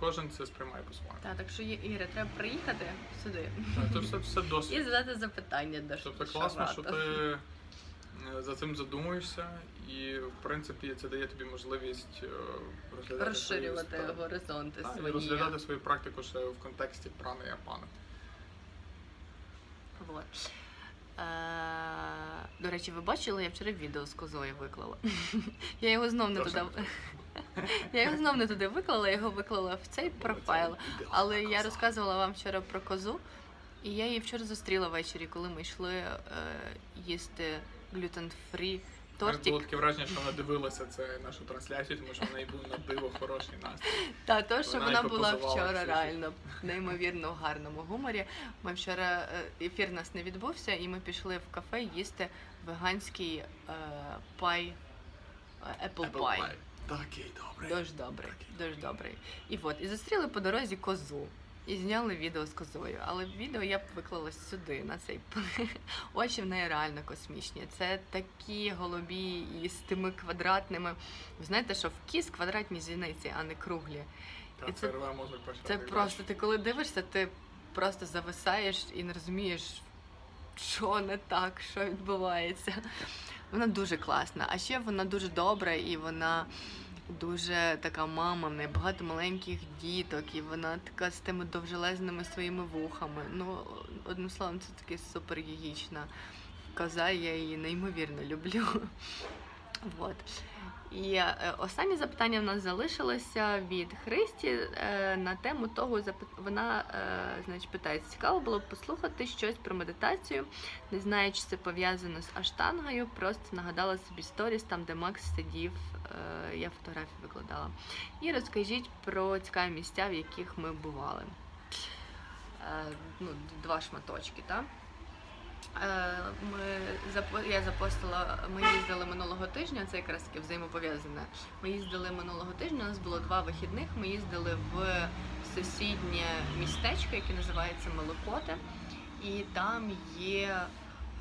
кожен це сприймає по-своєму. Так, так що Є- Ігоре, треба приїхати сюди Так, Це все, все і задати запитання до Тобто класно, що ти е, за цим задумуєшся, і в принципі це дає тобі можливість е, розглядати розширювати свою, та- горизонти та, і розглядати свою практику ще в контексті прани Япани. Вот. Е, до речі, ви бачили, я вчора відео з козою виклала. я його знов не туди. Я його знов не туди виклала, я його виклала в цей профайл. Але я розказувала вам вчора про козу, і я її вчора зустріла ввечері, коли ми йшли е, їсти глютен-фрі тортик. було таке враження, що вона дивилася це нашу трансляцію, тому що в неї був на диво хороший настрій. Та то, що Вона вона була вчора реально в неймовірно гарному гуморі. Ми вчора е, ефір нас не відбувся, і ми пішли в кафе їсти веганський е, пай е, apple pie. Такий добрий. Дуже добрий, дуже добрий. І от, і зустріли по дорозі козу. І зняли відео з козою. Але відео я б виклала сюди, на цей очі в неї реально космічні. Це такі голубі і з тими квадратними. Ви знаєте, що в кіс квадратні зіниці, а не круглі. Та, і це це- рве мозок Це просто ти коли дивишся, ти просто зависаєш і не розумієш, що не так, що відбувається. Вона дуже класна. А ще вона дуже добра і вона дуже така мама, в багато маленьких діток, і вона така з тими довжелезними своїми вухами. Ну, одним словом, це таки супер гігічна коза, я її неймовірно люблю. Вот. І е, останнє запитання в нас залишилося від Христі е, на тему того, вона е, значить, питає, цікаво було б послухати щось про медитацію. Не знаю, чи це пов'язано з аштангою. Просто нагадала собі сторіс, там, де Макс сидів, я фотографії викладала. І розкажіть про цікаві місця, в яких ми бували. Ну, два шматочки, так? Е, Ми я запостила. Ми їздили минулого тижня. Це якраз таки взаємопов'язане. Ми їздили минулого тижня. У нас було два вихідних. Ми їздили в сусіднє містечко, яке називається Меликоте, і там є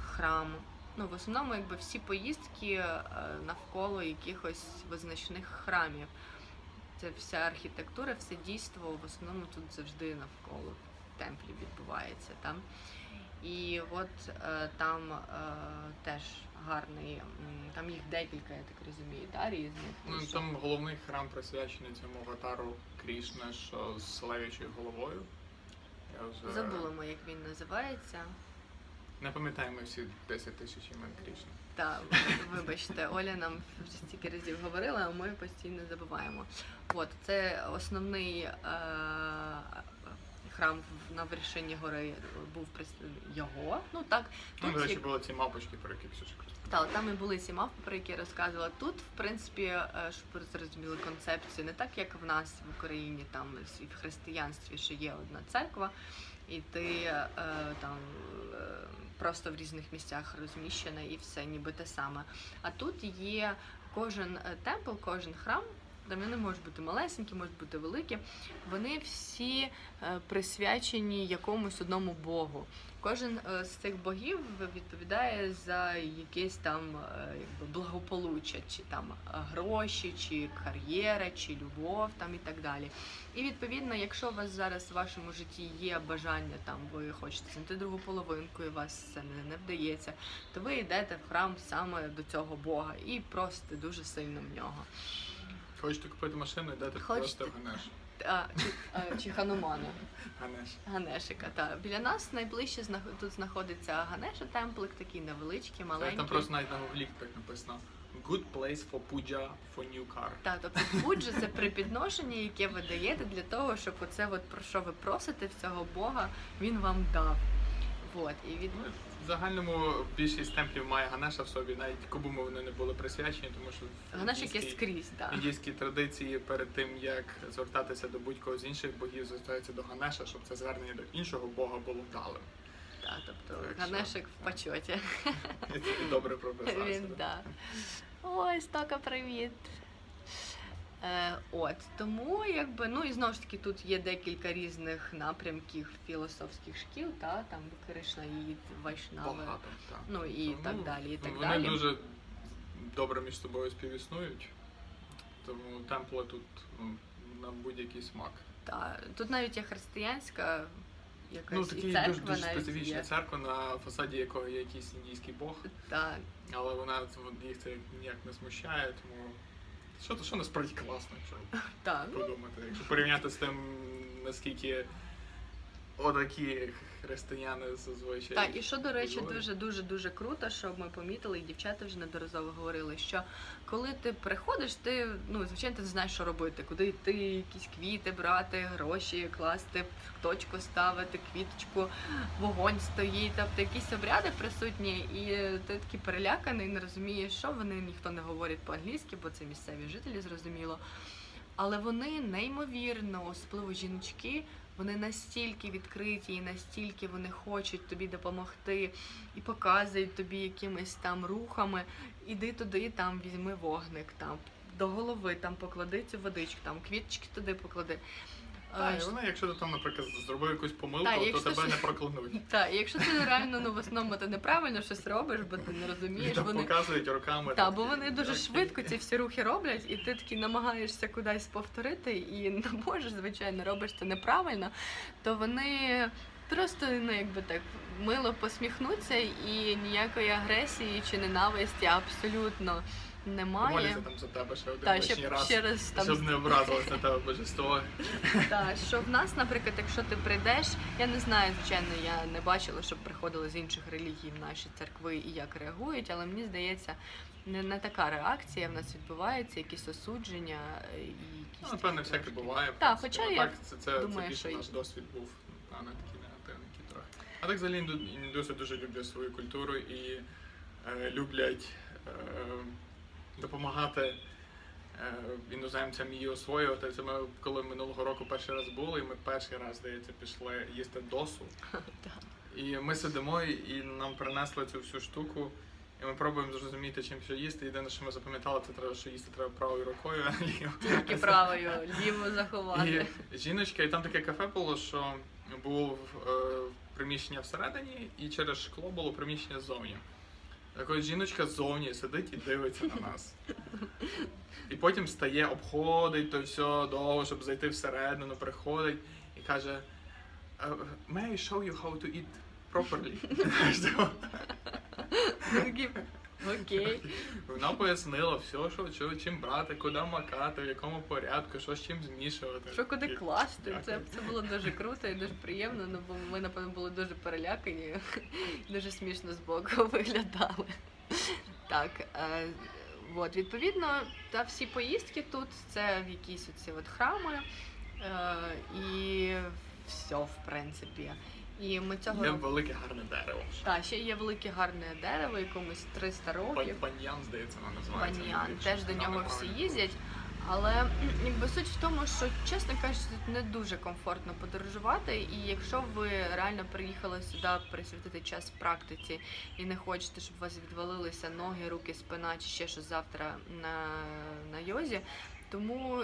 храм. Ну, в основному, якби всі поїздки е, навколо якихось визначних храмів. Це вся архітектура, все дійство в основному тут завжди навколо темплів відбувається там. І от е, там е, теж гарний, там їх декілька, я так розумію, та, різних. Ну, І там головний храм присвячений цьому аватару Крішна, що з левячою головою. Я вже Забула ми, як він називається. не пам'ятаю ми всі 10 тисяч імен Крішна. Та вибачте, Оля нам стільки разів говорила, а ми постійно забуваємо. От це основний е- храм на вершині гори був прис- його. Ну так Ну, до речі, були ці мапочки, про які Ксюша. Так, там і були ці мавпи, про які я розказувала. Тут, в принципі, е, щоб ви зрозуміли концепцію, не так як в нас в Україні, там і в християнстві, що є одна церква, і ти е, там е, просто в різних місцях розміщена і все ніби те саме. А тут є кожен е, темпл, кожен храм. Там вони можуть бути малесенькі, можуть бути великі. Вони всі е, присвячені якомусь одному богу. Кожен е, з цих богів відповідає за якесь там е, якби благополуччя, чи там гроші, чи кар'єра, чи любов, там і так далі. І відповідно, якщо у вас зараз в вашому житті є бажання, там ви хочете знайти другу половинку, і вас це не, не вдається, то ви йдете в храм саме до цього Бога і просите дуже сильно в нього. Хочете купити машину, йдете Хочете. просто в Ганеш. А, чи, а, чи Хануману. Ганеш. Ганешика, та біля нас найближче знах- тут знаходиться Ганеша темплик, такий невеличкий, маленький. Там просто навіть на гуглі так написано Good place for puja for new car. Та, тобто пуджа це припідношення, яке ви даєте для того, щоб оце, от, про що ви просите в цього Бога, він вам дав. От, і від... в загальному більшість темплів має Ганеша в собі, навіть кому вони не були присвячені, тому що в Ганеш є скрізь, так. індійські традиції перед тим, як звертатися до будь-кого з інших богів, звертаються до Ганеша, щоб це звернення до іншого бога було вдалим. Так, тобто Так Ганешик в почоті. Добре прописався. Він, да. Ой, Стока, привіт. Е, от, тому якби, ну і знову ж таки тут є декілька різних напрямків філософських шкіл, та, там Кришна і Вайшнави. Багато, так. Ну і Тому так далі, і так вони далі. дуже добре між собою співіснують, тому темпли тут ну, на будь-який смак. Та, тут навіть є хрестиянська якась Ну, і церква дуже, дуже навіть специфічна є. церква, на фасаді якого є якийсь індійський бог, Так, але вона їх це ніяк не смущає, тому що, що насправді класно, якщо так. ну, подумати. Якщо порівняти з тим, наскільки отакі християни зазвичай. Так, і що, до речі, дуже дуже круто, що ми помітили, і дівчата вже неодноразово говорили, що коли ти приходиш, ти ну звичайно ти не знаєш, що робити, куди йти, якісь квіти брати, гроші класти, точку ставити, квіточку, вогонь стоїть, тобто якісь обряди присутні, і ти такий переляканий, не розумієш, що вони ніхто не говорить по-англійськи, бо це місцеві жителі, зрозуміло. Але вони неймовірно, особливо жіночки, вони настільки відкриті і настільки вони хочуть тобі допомогти і показують тобі якимись там рухами. Іди туди, там візьми вогник, там до голови там поклади цю водичку, там квіточки туди поклади. Так, і вона, якщо ти там, наприклад, зробив якусь помилку, Так, то якщо тебе не проклянуть. Так, і якщо ти реально ну в основному ти неправильно щось робиш, бо ти не розумієш, вони показують руками. Так, бо вони дуже швидко ці всі рухи роблять, і ти таки намагаєшся кудись повторити, і не можеш, звичайно, робиш це неправильно, то вони просто ну якби так мило посміхнуться, і ніякої агресії чи ненависті абсолютно немає. Моляться там за тебе ще один Та, лишній ще, раз, ще раз там щоб не образилось на тебе божество. Так, що в нас, наприклад, якщо ти прийдеш, я не знаю, звичайно, я не бачила, щоб приходили з інших релігій в наші церкви і як реагують, але мені здається, не, не така реакція в нас відбувається, якісь осудження е, і якісь. Ну, напевне, такі всяке трошки. буває. в принципі. хоча А я так, це, це, думаю, це більше що наш досвід був, а не такий негативний який трохи. А так взагалі інду- індуси дуже люблять свою культуру і е, люблять е, допомагати е, іноземцям її освоювати. Це ми коли минулого року перший раз були, і ми перший раз, здається, пішли їсти досу. І ми сидимо, і нам принесли цю всю штуку. І ми пробуємо зрозуміти, чим що їсти. Єдине, що ми запам'ятали, це треба, що їсти треба правою рукою, а лівою. Тільки правою, ліво заховати. І жіночка, і там таке кафе було, що було е, приміщення всередині, і через шкло було приміщення ззовні. От жіночка ззовні сидить і дивиться на нас. І потім стає, обходить то все довго, щоб зайти всередину, приходить і каже: «Е, May I show you how to eat properly? Окей. Вона пояснила все, що, що чим брати, куди макати, в якому порядку, що з чим змішувати. Що куди класти? Це, це було дуже круто і дуже приємно, ну бо ми, напевно, були дуже перелякані, дуже смішно з боку виглядали. Так, е, от, відповідно, та всі поїздки тут це в якісь оці от храми е, і все, в принципі. І ми цього Є року. велике гарне дерево. Так, ще є велике гарне дерево, якомусь 300 Пан- років. Баньян, здається, воно називається. Баньян. Теж до нього всі їздять. Але якби суть в тому, що чесно кажучи, тут не дуже комфортно подорожувати. І якщо ви реально приїхали сюди присвятити час практиці і не хочете, щоб у вас відвалилися ноги, руки, спина чи ще щось завтра на, на йозі. Тому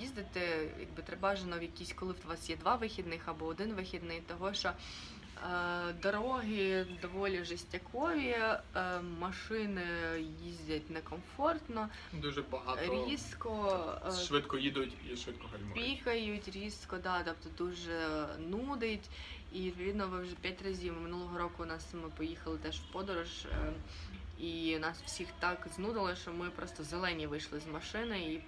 їздити якби треба бажано в якісь, коли у вас є два вихідних або один вихідний, того що е, дороги доволі жестякові, е, машини їздять некомфортно, Дуже багато різко е, швидко їдуть і швидко гальмують. пікають, різко, да, тобто дуже нудить. І відповідно ви вже п'ять разів минулого року у нас ми поїхали теж в подорож. е, І нас всіх так знудило, що ми просто зелені вийшли з машини і е,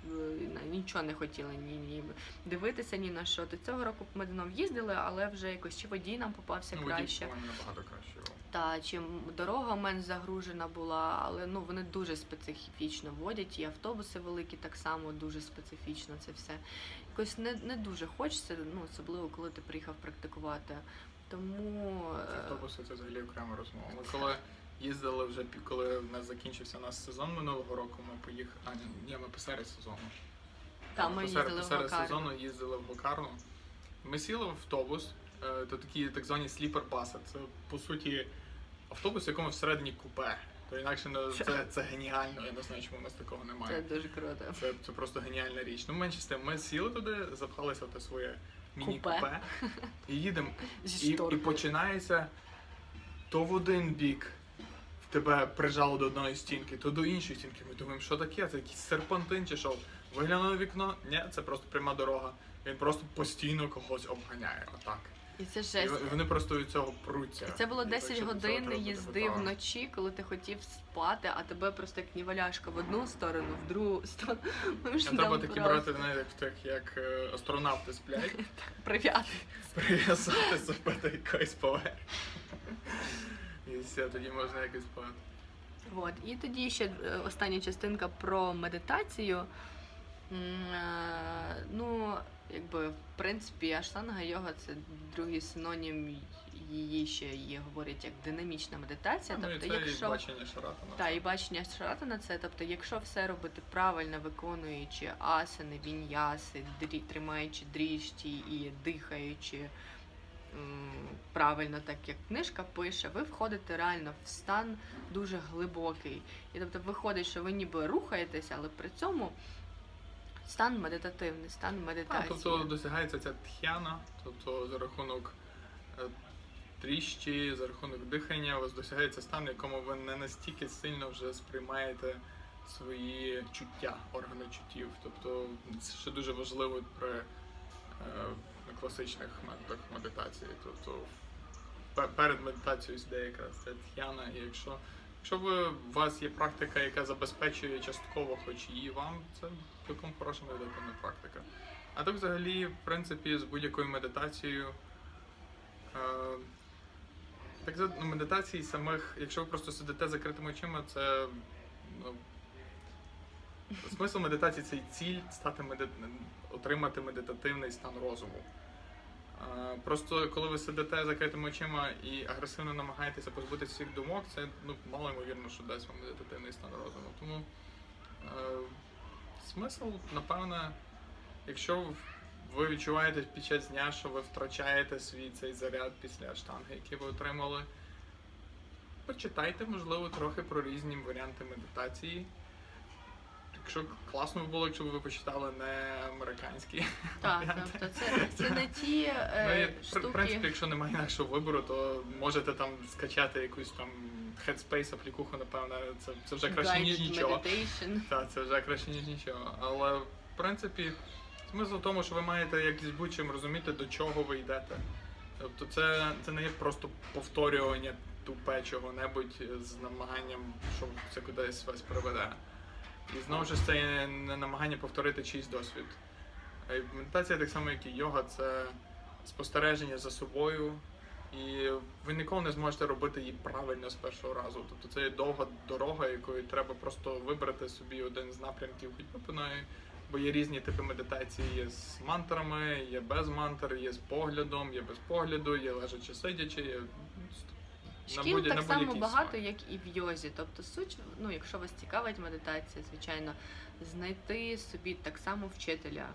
нічого не хотіли ні, ні дивитися, ні на що. То цього року ми знов їздили, але вже якось чи водій нам попався Ну, краще. по-моєму, набагато краще. Та чим дорога менш загружена була, але ну вони дуже специфічно водять, і автобуси великі так само дуже специфічно це все. Якось не, не дуже хочеться, ну особливо коли ти приїхав практикувати. Тому е, Автобуси це взагалі окрема розмова. Коли їздили вже коли в нас закінчився наш сезон минулого року, ми поїхали. А, ні, ми посеред сезону. там ми посеред, їздили в посеред сезону їздили в Гокарну. Ми сіли в автобус, е, то такі так звані сліпер-баси. Це по суті автобус, в якому всередині купе. То інакше не це, це геніально. Я не знаю, чому у нас такого немає. Це дуже круто. Це, це просто геніальна річ. Ну, менше з тим, ми сіли туди, запхалися в те своє міні-купе і їдемо. І, і починається то в один бік. Тебе прижало до одної стінки, то до іншої стінки. Ми думаємо, що таке? Це якийсь серпантин чи що? Виглянули вікно? Ні, це просто пряма дорога. Він просто постійно когось обганяє. Отак. І це І жесть. в- вони просто від цього пруться. І це було І 10 так, щоб цього годин їзди вночі, коли ти хотів спати, а тебе просто як ніваляшка в одну сторону, в другу сторону. А треба такі брати, знаєте, як, як е, астронавти сплять, прив'язати себе до якоїсь поверхні. І все, тоді можна якось спати. От. І тоді ще е, остання частинка про медитацію. Е, Ну, якби, в принципі, аштанга йога це другий синонім її ще її говорять як динамічна медитація. Ну, і тобто, це і якщо бачення шаратана. та і бачення шаратана це, тобто, якщо все робити правильно, виконуючи асани, віньяси, дрі, тримаючи дріжті і дихаючи правильно, так як книжка пише, ви входите реально в стан дуже глибокий. І тобто виходить, що ви ніби рухаєтеся, але при цьому стан медитативний, стан А, медитації. тобто досягається ця тхяна, тобто за рахунок е, тріщі, за рахунок дихання, у вас досягається стан, в якому ви не настільки сильно вже сприймаєте свої чуття, органи чуттів. Тобто це ще дуже важливо при е, класичних методах медитації. Тобто перед медитацією йде якраз ця тхяна, і якщо Якщо ви, у вас є практика, яка забезпечує частково хоч її вам, це цілком хороша медитативна практика. А так взагалі, в принципі, з будь-якою медитацією. Е, так ну, медитації самих, якщо ви просто сидите закритими очима, це ну, смисл медитації це ціль стати медит... отримати медитативний стан розуму. Просто коли ви сидите закритими очима і агресивно намагаєтеся позбутися всіх думок, це ну, мало ймовірно, що дасть вам медитативний стан розуму. Тому е, смисл, напевне, якщо ви відчуваєте під час дня, що ви втрачаєте свій цей заряд після штанги, який ви отримали, почитайте, можливо, трохи про різні варіанти медитації. Якщо класно було, якщо б ви почитали не американські. Так, тобто це, це не ті е, Ну, і, в принципі, якщо немає інакшого вибору, то можете там скачати якусь там Headspace аплікуху, напевно, це, це вже краще, ніж нічого. meditation. Так, це вже краще, ніж нічого. Але в принципі, смисл в тому, що ви маєте якось будь-чим розуміти, до чого ви йдете. Тобто це, це не є просто повторювання тупе чого-небудь з намаганням, що це кудись вас приведе. І знову ж це не намагання повторити чийсь досвід. Медитація, так само, як і йога, це спостереження за собою, і ви ніколи не зможете робити її правильно з першого разу. Тобто це є довга дорога, якою треба просто вибрати собі один з напрямків по. Бо є різні типи медитації, є з мантрами, є без мантр, є з поглядом, є без погляду, є лежачи сидячи, є Шкіл будь- так само багато, як і в йозі. Тобто суть, ну якщо вас цікавить медитація, звичайно, знайти собі так само вчителя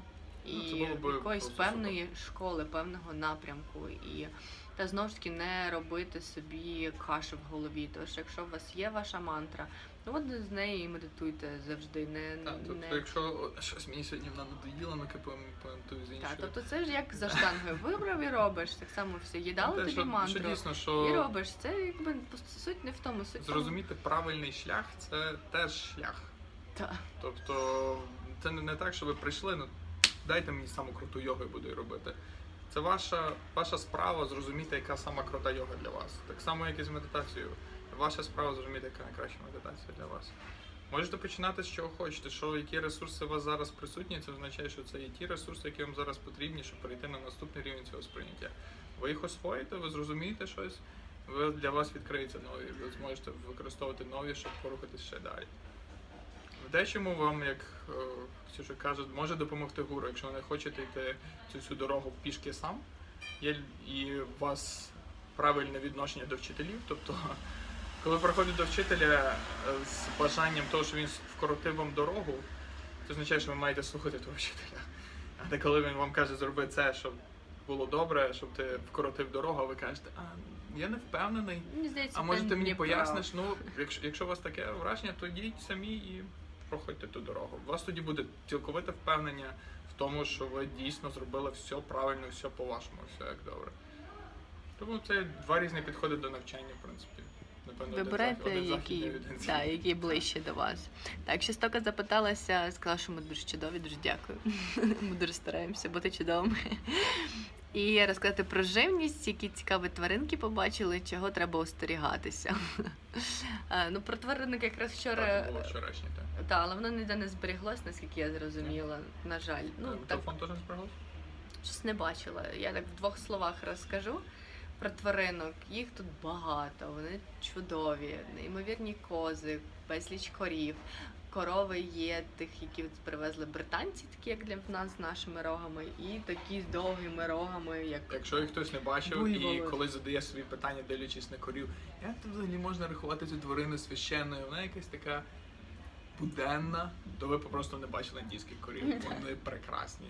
і Ну, було би якоїсь певної школи, певного напрямку. І та знову ж таки не робити собі кашу в голові. Що якщо у вас є ваша мантра, ну от з неї і медитуйте завжди. Не, Так, тобто, не... якщо щось мені сьогодні вона надоїла, кипом поментую з іншою. Та, тобто це ж як за штангою вибрав і робиш. Так само все. Їй дали Те, тобі що, що мантру. дійсно, І робиш. Це якби суть не в тому, суть зрозуміти правильний шлях це теж шлях. Так. Тобто це не, не так, що ви прийшли, ну дайте мені саму круту йогу і буду її робити. Це ваша, ваша справа зрозуміти, яка сама крута йога для вас. Так само, як і з медитацією. Ваша справа зрозуміти, яка найкраща медитація для вас. Можете починати з чого хочете, що які ресурси у вас зараз присутні, це означає, що це є ті ресурси, які вам зараз потрібні, щоб перейти на наступний рівень цього сприйняття. Ви їх освоїте, ви зрозумієте щось, ви для вас відкриються нові, ви зможете використовувати нові, щоб порухатись ще далі. В дечому вам, як е, Ксюша каже, може допомогти гуру, якщо ви не хочете йти цю всю дорогу пішки сам, і у вас правильне відношення до вчителів. Тобто, коли приходять до вчителя е, з бажанням того, що він вкоротив вам дорогу, це означає, що ви маєте слухати того вчителя. А не коли він вам каже, зроби це, щоб було добре, щоб ти вкоротив дорогу, а ви кажете, а я не впевнений. Мені здається, А може ти мені не прав. поясниш? Ну, якщо, якщо у вас таке враження, то йдіть самі і проходьте ту дорогу. У вас тоді буде цілковите впевнення в тому, що ви дійсно зробили все правильно, все по-вашому, все як добре. Тому це два різні підходи до навчання, в принципі. Вибирайте, які, східний. які ближче до вас. Так, ще стока запиталася, сказала, що ми дуже чудові, дуже дякую. Ми дуже стараємося бути чудовими. І розказати про живність, які цікаві тваринки побачили, чого треба остерігатися. Ну, про тваринок якраз вчора. Так, було вчорашнє, так. Але воно ніде не зберіглось, наскільки я зрозуміла. На жаль. Ну, Телефон теж не зберігав? Щось не бачила. Я так в двох словах розкажу про тваринок. Їх тут багато, вони чудові, неймовірні кози, безліч корів. Корови є тих, які привезли британці, такі як для нас з нашими рогами, і такі з довгими рогами, як Якщо їх хтось не бачив Буйволи. і колись задає собі питання, дивлячись на корів, як тут взагалі можна рахувати цю тварину священною? Вона якась така буденна, то ви просто не бачили індійських корів. Вони прекрасні.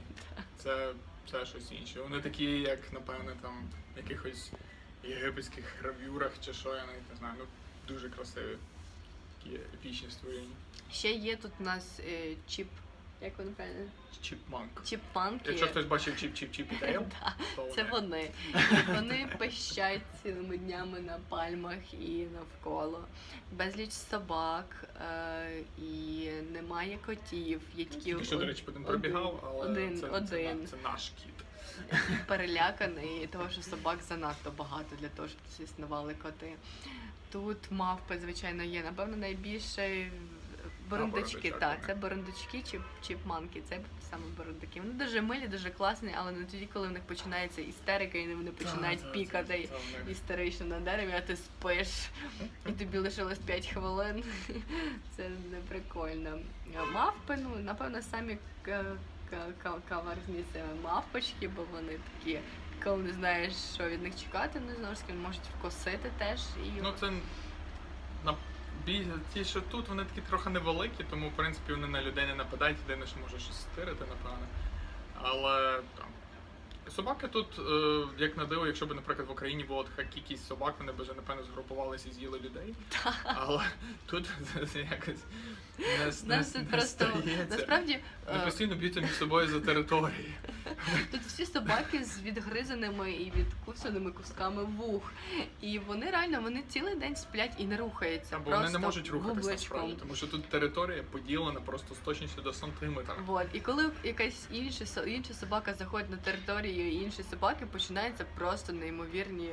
Це, це щось інше. Вони такі, як, напевне, там в якихось єгипетських гравюрах чи що, я навіть не знаю. Ну, дуже красиві. Такі епічні створіння. ще є тут у нас е, чіп. Як вони правильно? Chipmunk. Chipmunk и. Якщо хтось бачив Чіп-Чіп-Чіп і Дейл, то Це вони. вони. Вони пищать цілими днями на пальмах і навколо. Безліч собак е, і немає котів. Є тільки Тільки що, до речі, один пробігав, але один, це, один. Це, це наш кіт. переляканий, того, що собак занадто багато для того, щоб існували коти. Тут мавпи, звичайно, є. Напевно, найбільше бурундучок Так, вони. це бурундучки чи чіпманки. Це саме бурундуки. Вони дуже милі, дуже класні, але не тоді, коли в них починається істерика, і вони починають пікати. істерично на дереві, а ти спиш, і тобі лишилось 5 хвилин. Це не прикольно. Мавпи, ну, напевно, самі к- к- к- це мавпочки, бо вони такі, коли не знаєш, що від них чекати, не знову ж таки можуть вкосити теж. І Ну це ті, що тут, вони такі трохи невеликі, тому в принципі вони на людей не нападають, єдине, що може щось стирити, напевно. Але там. Собаки тут, е, як на диво, якщо б, наприклад, в Україні було така кількість собак, вони б вже, напевно, згрупувалися і з'їли людей. Але тут якось не, не, не просто стається. насправді Вони е, постійно б'ються між собою за території. Тут всі собаки з відгризаними і відкусаними кусками вух. І вони реально вони цілий день сплять і не рухаються. Бо вони не можуть рухатися насправді, тому що тут територія поділена просто з точністю до сантиметра. Вот. І коли якась інша, інша собака заходить на територію іншої собаки, починаються просто неймовірні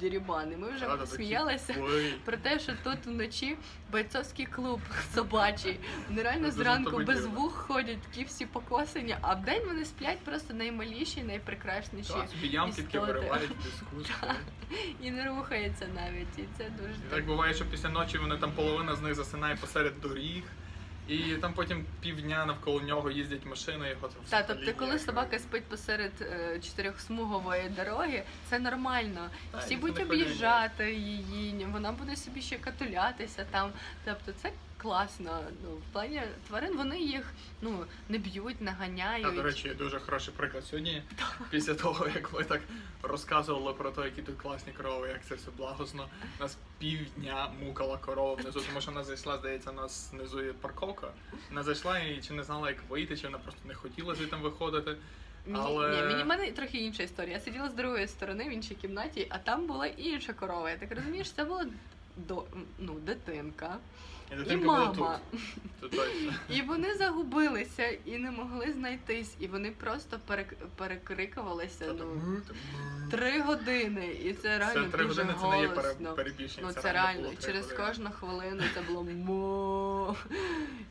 дерибани. Ми вже такі сміялися. Ой. Про те, що тут вночі бойцовський клуб собачий. Вони реально зранку без вух ходять, такі всі покосані, а вдень вони сплять просто наймаліші, найпрекрасніші. Так, такі виривають. І не рухається навіть. І це дуже І так буває, що після ночі вони там половина з них засинає посеред доріг, і там потім півдня навколо нього їздять машини, його там Так, тобто, коли собака спить посеред е, чотирьохсмугової дороги, це нормально. Та, Всі будуть об'їжджати її, вона буде собі ще катулятися там. Тобто це класно. Ну, в плані тварин вони їх ну не б'ють, не ганяють. Та, до речі, дуже хороший приклад сьогодні. Після того, як ми так розказували про те, які тут класні корови, як це все благосно. Нас півдня мукала корова внизу, тому що вона зайшла, здається, у нас внизу є парковка. Вона зайшла і чи не знала, як вийти, чи вона просто не хотіла звідти виходити. Але- ні, мені в мене трохи інша історія. Я сиділа з другої сторони в іншій кімнаті, а там була інша корова. Я так розумію, що це була до, ну, дитинка І мама. тут. Це. І вони загубилися і не могли знайтись, і вони просто перек... перекрикувалися Та ну, там, три години. І це реально Це три дуже години це не є голосно. пере- перебільшення. Ну це реально через години. кожну хвилину це було мо.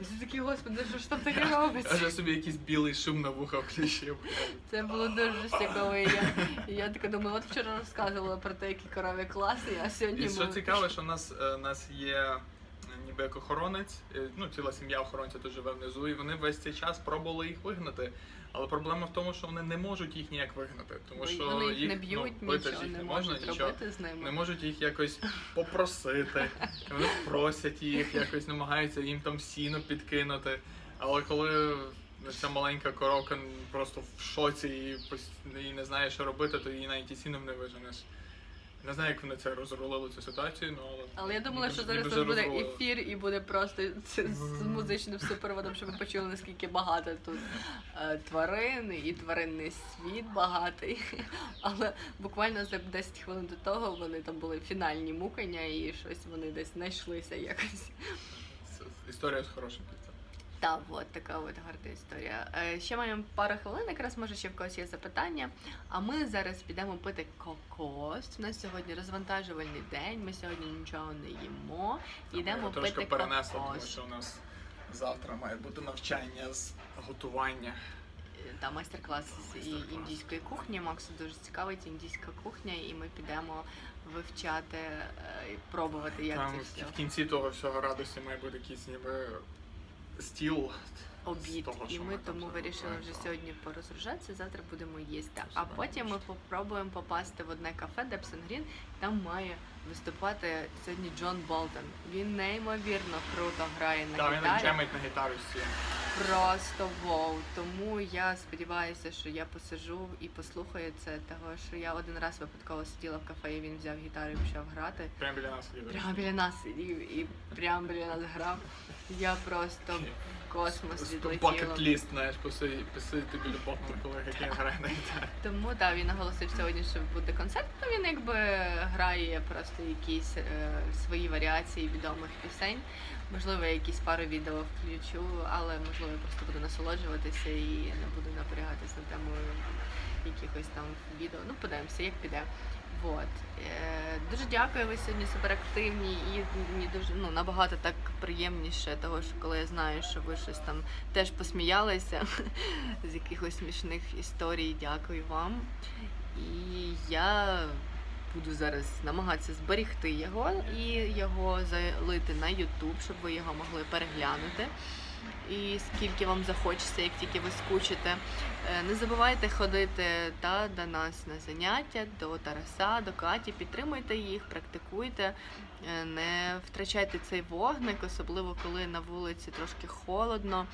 І ти такий, господи, що ж там таке Аж робиться? я собі якийсь білий шум на вуха включив. Це було дуже цікаво. І я, і я така думаю, от вчора розказувала про те, які корові класні, а сьогодні І що ми- цікаво, що у нас, е, у нас є ніби як охоронець. е, Ну, ціла сім'я охоронця тут живе внизу, і вони весь цей час пробували їх вигнати. Але проблема в тому, що вони не можуть їх ніяк вигнати. Тому Бо що вони їх не ну, б'ють, ж нічого їх не можна, можуть нічого. робити з ними. Не можуть їх якось попросити. Вони просять їх, якось намагаються їм там сіно підкинути. Але коли ця маленька коровка просто в шоці і не знає, що робити, то її навіть і сіном не виженеш. Не знаю, як вони це розрулили цю ситуацію, ну але. Але я думала, що зараз тут буде ефір і буде просто з музичним супроводом, щоб ви почули, наскільки багато тут е, тварин і тваринний світ багатий. Але буквально за 10 хвилин до того вони там були фінальні мукання і щось вони десь знайшлися якось. Історія з Так, от така от гарна історія. Е, ще маємо пару хвилин, якраз може ще в когось є запитання. А ми зараз підемо пити кокос. У нас сьогодні розвантажувальний день. Ми сьогодні нічого не їмо. Йдемо Я трошки пити перенесла, тому що у нас завтра має бути навчання з готування. Та майстер-клас з індійської кухні. Максу дуже цікавить індійська кухня, і ми підемо вивчати е, і пробувати, як Там це в- все. в кінці того всього радості має бути якийсь ніби стіл. обід, того, і ми ми тому вирішили вже сьогодні порозгружатися. Завтра будемо їсти. А потім ми попробуємо попасти в одне кафе Депсон Грін. Там має виступати сьогодні Джон Болтон. Він неймовірно круто грає на Так, він гітарі. джемить на гітару всі. Просто вау. Тому я сподіваюся, що я посижу і послухаю це, того що я один раз випадково сиділа в кафе, і він взяв гітару і почав грати. Прямо біля нас їде. Прямо біля нас сидів і прямо біля нас грав. Я просто в космос відлетіла. Бакет-ліст, знаєш, посидіти біля Богмана, коли який грає на гітарі. Тому так, він наголосив сьогодні, що буде концерт. Ну він якби грає просто якісь е, свої варіації відомих пісень. Можливо, я якісь пару відео включу, але можливо я просто буду насолоджуватися і не буду напрягатися на тему якихось там відео. Ну, подивимося, як піде. Вот. Е, дуже дякую, ви сьогодні суперактивні і мені дуже ну набагато так приємніше, того що коли я знаю, що ви щось там теж посміялися з якихось смішних історій. Дякую вам. І я буду зараз намагатися зберігти його і його залити на YouTube, щоб ви його могли переглянути. І скільки вам захочеться, як тільки ви скучите. Е, Не забувайте ходити та до нас на заняття, до Тараса, до Каті, підтримуйте їх, практикуйте, Е, не втрачайте цей вогник, особливо коли на вулиці трошки холодно.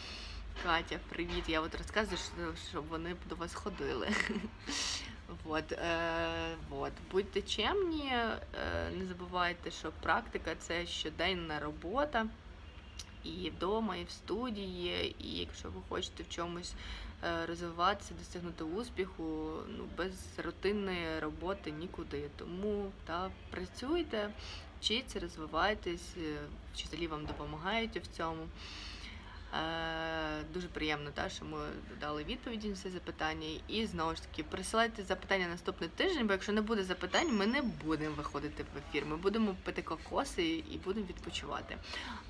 Катя, привіт! Я от розказую, що- щоб вони до вас ходили. Вот, е, вот. Будьте чемні, е, не забувайте, що практика це щоденна робота і вдома, і в студії. І якщо ви хочете в чомусь е, розвиватися, досягнути успіху, ну без рутинної роботи нікуди. Тому та працюйте, вчіться, розвивайтесь, е, вчителі вам допомагають в цьому. Е, Дуже приємно, та, що ми дали відповіді на всі запитання. І знову ж таки, присилайте запитання наступний тиждень, бо якщо не буде запитань, ми не будемо виходити в ефір. Ми будемо пити кокоси і будемо відпочивати.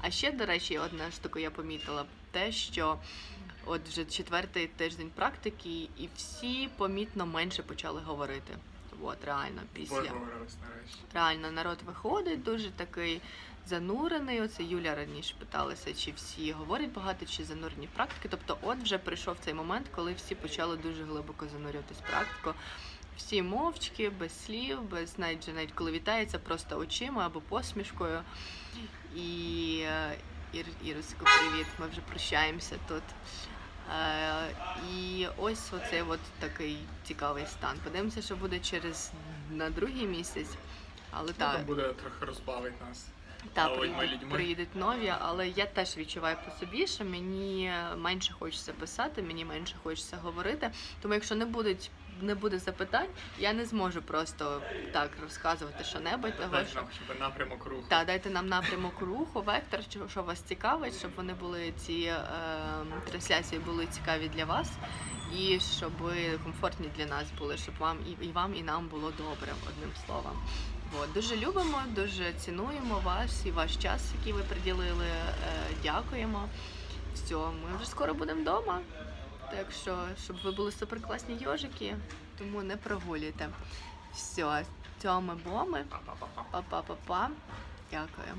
А ще, до речі, одна штука я помітила те, що от вже четвертий тиждень практики, і всі помітно менше почали говорити. От реально після реально народ виходить дуже такий занурений. Оце Юля раніше питалася, чи всі говорять багато, чи занурені в практики. Тобто, от вже прийшов цей момент, коли всі почали дуже глибоко занурюватись в практику. Всі мовчки, без слів, без навіть навіть коли вітається, просто очима або посмішкою. І е, Ір, Ірусику, привіт, ми вже прощаємося тут. Е, і ось оцей от такий цікавий стан. Подивимося, що буде через на другий місяць. Але Ну, так, Там буде трохи розбавить нас. Та приїдуть, приїдуть нові, але я теж відчуваю по собі, що мені менше хочеться писати, мені менше хочеться говорити. Тому якщо не будуть не буде запитань, я не зможу просто так розказувати що-небудь, того Дайте що нам хоча б напрямок руху. та дайте нам напрямок руху, вектор, що, що вас цікавить, щоб вони були ці е, трансляції були цікаві для вас, і щоб комфортні для нас були, щоб вам і, і вам, і нам було добре, одним словом. От, дуже любимо, дуже цінуємо вас і ваш час, який ви приділили. Е, дякуємо. Все, ми вже скоро будемо вдома. Так що, щоб ви були суперкласні йожики, тому не прогулюйте. Все, цьому боми. Па-па-па-па. Па-па-па-па. Дякую.